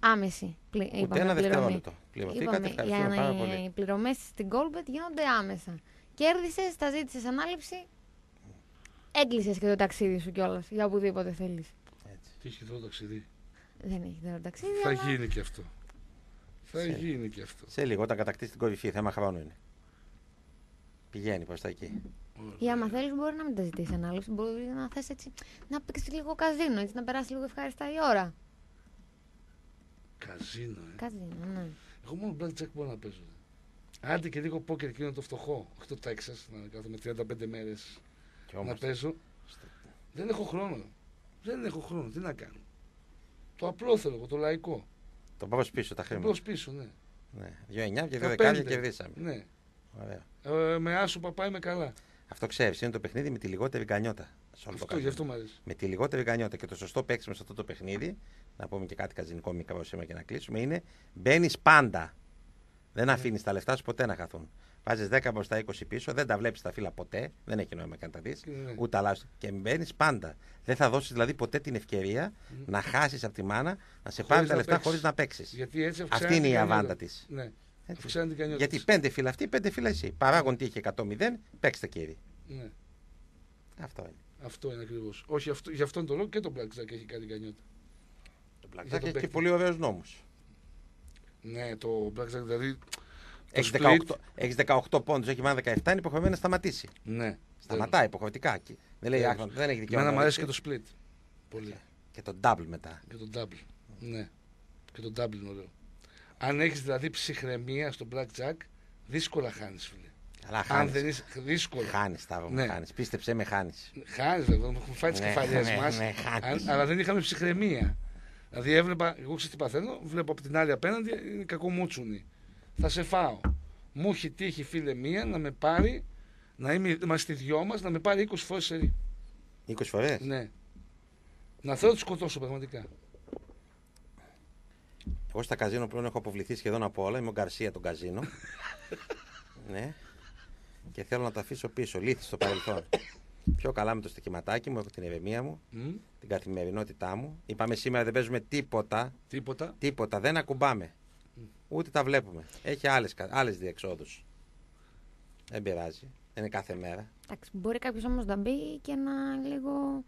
Άμεση. Πλη... Ούτε είπαμε, ένα πληρωμή. δευτερόλεπτο. Πληρωθήκατε, Είπαμε, ευχαριστούμε για πάρα να πολύ. οι πληρωμές στην Goldbet γίνονται άμεσα. Κέρδισες, τα ζήτησες ανάληψη. Έκλεισες και το ταξίδι σου κιόλας για οπουδήποτε θέλεις. Έτσι. Τι έχει εδώ το ταξίδι; Δεν έχει τώρα ταξίδι. Θα αλλά γίνει και αυτό. Θα Σε- γίνει και αυτό. Σε λίγο, όταν κατακτήσεις την κορυφή, θέμα χρόνου είναι. Πηγαίνει προς τα εκεί. Ή άμα θέλεις, μπορεί να μην τα ζητήσεις ανάληψη. Μπορεί να θες έτσι να παίξει λίγο καζίνο, έτσι να περάσει λίγο ευχάριστα η ώρα. Καζίνο, ε. Καζίνο, ναι. Εγώ μόνο blackjack μπορώ να παίζω. Άντε και λίγο πόκερ εκείνο το φτωχό. Όχι το Texas, να κάθομαι 35 μέρες Και να όμως, παίζω. Δεν έχω χρόνο. Δεν έχω χρόνο. Τι να κάνω. Το απλό θέλω εγώ, το λαϊκό. το πάω πίσω τα Το χρήματα. απλό πίσω, ναι. Ναι. Δύο εννιά και δύο Τα δεκάρια πέντε. κερδίσαμε. ναι. Ωραία. Ε, με άσου παπά είμαι καλά. Αυτό ξέρεις, είναι το παιχνίδι με τη λιγότερη γκανιότα. σε όλο το Αυτό, γι' καζίνο. αυτό μου αρέσει. Με τη λιγότερη γκανιότα και το σωστό παίξιμο σε αυτό το παιχνίδι, να πούμε και κάτι καζινικό μικρό σήμερα και να κλείσουμε, είναι μπαίνεις πάντα. Δεν Ναι. αφήνεις τα λεφτά σου ποτέ να χαθούν. Βάζεις 10 μπροστά 20 πίσω, δεν τα βλέπεις τα φύλλα ποτέ, δεν έχει νόημα καν να τα δεις. Ναι. Ούτε αλλάζεις. Και μπαίνεις πάντα. Δεν θα δώσεις δηλαδή ποτέ την ευκαιρία να χάσεις από τη μάνα, να σε Χωρίς πάρει τα να λεφτά παίξεις. χωρίς να παίξεις. Γιατί έτσι αυξάνει Αυτή είναι την η κανιότα. αβάντα της. Ναι. Αυξάνει την κανιότα. Γιατί της. πέντε φύλλα αυτοί, πέντε φύλλα εσύ. Παράγον τι έχει 100-0, παίξτε κύριε. Ναι. Αυτό είναι. Αυτό είναι ακριβώς. Όχι, αυτό, γι' αυτόν τον λόγο και το blackjack έχει κάτι κανιότα. Το Για Blackjack το έχει και παίκτη. πολύ ωραίους νόμους. Ναι, το blackjack δηλαδή. Έχει split. 18, έχεις 18 πόντους, έχει μάνα 17, είναι υποχρεωμένος να σταματήσει. Ναι. Σταματάει υποχρεωτικά. Και Δεν λέει Τέλος. άκρη, δεν έχει Εμένα δικαίωμα. μου να αρέσει και ρίξει. το split. Πολύ. Και το double μετά. Και το double. Ναι. Και το double είναι ωραίο. Αν έχεις δηλαδή ψυχραιμία στο blackjack, δύσκολα χάνεις, φίλε. Αλλά Αν χάνεις. δεν είσαι. Δύσκολα. Χάνεις, Σταύρο μου, Ναι. χάνεις. Πίστεψε με, χάνεις. Χάνεις, βέβαια. Έχουμε φάει τις Ναι, κεφαλιές ναι, μας. ναι, χάνεις. αλλά δεν είχαμε ψυχραιμία. Δηλαδή έβλεπα, εγώ ξέρω τι παθαίνω, βλέπω από την άλλη απέναντι, είναι κακό μούτσουνι. Θα σε φάω. Μου έχει τύχει φίλε μία να με πάρει, να είμαι, είμαστε οι δυο μας, να με πάρει 20 φορές σε ρί. 20 φορές; Ναι. Να θέλω να τους σκοτώσω πραγματικά. Εγώ στα καζίνο πλέον έχω αποβληθεί σχεδόν από όλα. Είμαι ο Γκαρσία τον καζίνο. ναι. Και θέλω να τα αφήσω πίσω. Λύθη στο παρελθόν. Πιο καλά με το στοιχηματάκι μου, έχω την ηρεμία μου, Μ, την καθημερινότητά μου. Είπαμε σήμερα δεν παίζουμε τίποτα. τίποτα. Τίποτα. Δεν ακουμπάμε. Ούτε τα βλέπουμε. Έχει άλλες, κα- άλλες διεξόδους. Δεν πειράζει. Δεν είναι κάθε μέρα. Εντάξει, μπορεί κάποιος όμως να μπει και να λίγο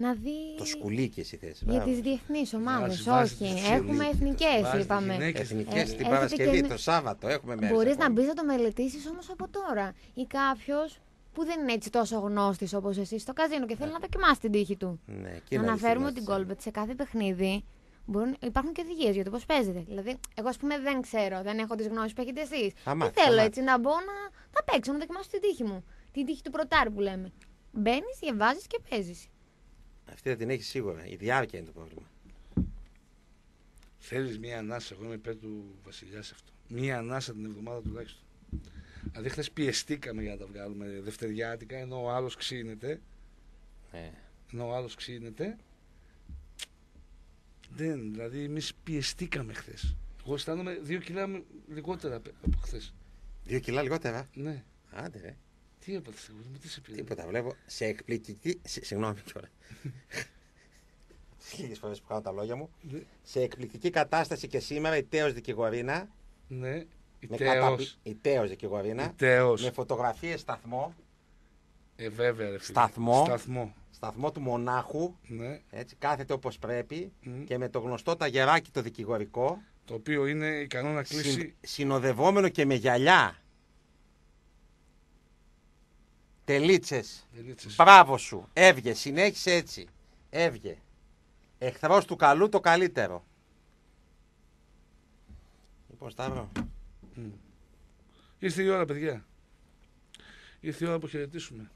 να δει. Το σκουλίκι εσύ θες. Για μπράβο. τις διεθνείς ομάδες. Βάζει- βάζεις Όχι, τους έχουμε cheerleaders. εθνικές, Βάζεις είπαμε. γυναίκες. Εθνικές Ε, την έχετε Παρασκευή, και- το Σάββατο. Έχουμε μέρες Μπορείς να ακόμα. μπεις να το μελετήσεις όμως από τώρα. Ή κάποιος που δεν είναι έτσι τόσο γνώστης όπως εσύ στο καζίνο και θέλει να δοκιμάσει την τύχη του. Ναι, εκεί να είναι αναφέρουμε αληθινές ότι τις Goldbet σε κάθε παιχνίδι μπορούν, υπάρχουν και οδηγίες για το πώς παίζετε. Δηλαδή, εγώ ας πούμε δεν ξέρω, δεν έχω τις γνώσεις που έχετε εσείς. Θα Τι μάθεις, θα θέλω μάθεις. έτσι να μπω να, να παίξω, να δοκιμάσω την τύχη μου. Την τύχη του πρωτάρου που λέμε. Μπαίνεις, διαβάζεις και παίζεις. Αυτή δεν την έχει σίγουρα. Η διάρκεια είναι το πρόβλημα. Θέλεις μία ανάσα. Εγώ είμαι υπέρ του Βασιλιά σε αυτό. Μία ανάσα την εβδομάδα τουλάχιστον. Δηλαδή, χθες πιεστήκαμε για να τα βγάλουμε δευτεριάτικα, ενώ ο άλλος ξύνεται. Ναι. Ενώ ο άλλος ξύνεται. Δεν, δηλαδή, εμείς πιεστήκαμε χθες. Εγώ αισθάνομαι δύο κιλά με- λιγότερα απ- από χθες. Δύο κιλά λιγότερα; Ναι. Άντε, ρε. Τι έπαθε, εγώ με τι σε πήρε. Τίποτα. Βλέπω σε εκπληκτική. σε- Συγγνώμη τώρα. Λίγες φορές που κάνω τα λόγια μου. Ναι, Σε εκπληκτική κατάσταση και σήμερα η τέος δικηγορίνα. Ναι, η με Τέος. καταπι- Η τέος δικηγορίνα. Η Τέος. Με φωτογραφίες σταθμό. Ε, βέβαια, ρε φίλε. Σταθμό. Σταθμό. Σταθμό του μονάχου. Ναι. Έτσι, κάθεται όπως πρέπει Μμ. και με το γνωστό ταγεράκι το δικηγορικό, Το οποίο είναι ικανό να κλείσει. συν- συνοδευόμενο και με γυαλιά. Τελίτσες. Τελίτσες. Μπράβο σου. Έβγε. Συνέχισε έτσι. Έβγε. Εχθρός του καλού το καλύτερο. Λοιπόν, Σταύρο. Ήρθε η ώρα, παιδιά. Ήρθε η ώρα που χαιρετήσουμε.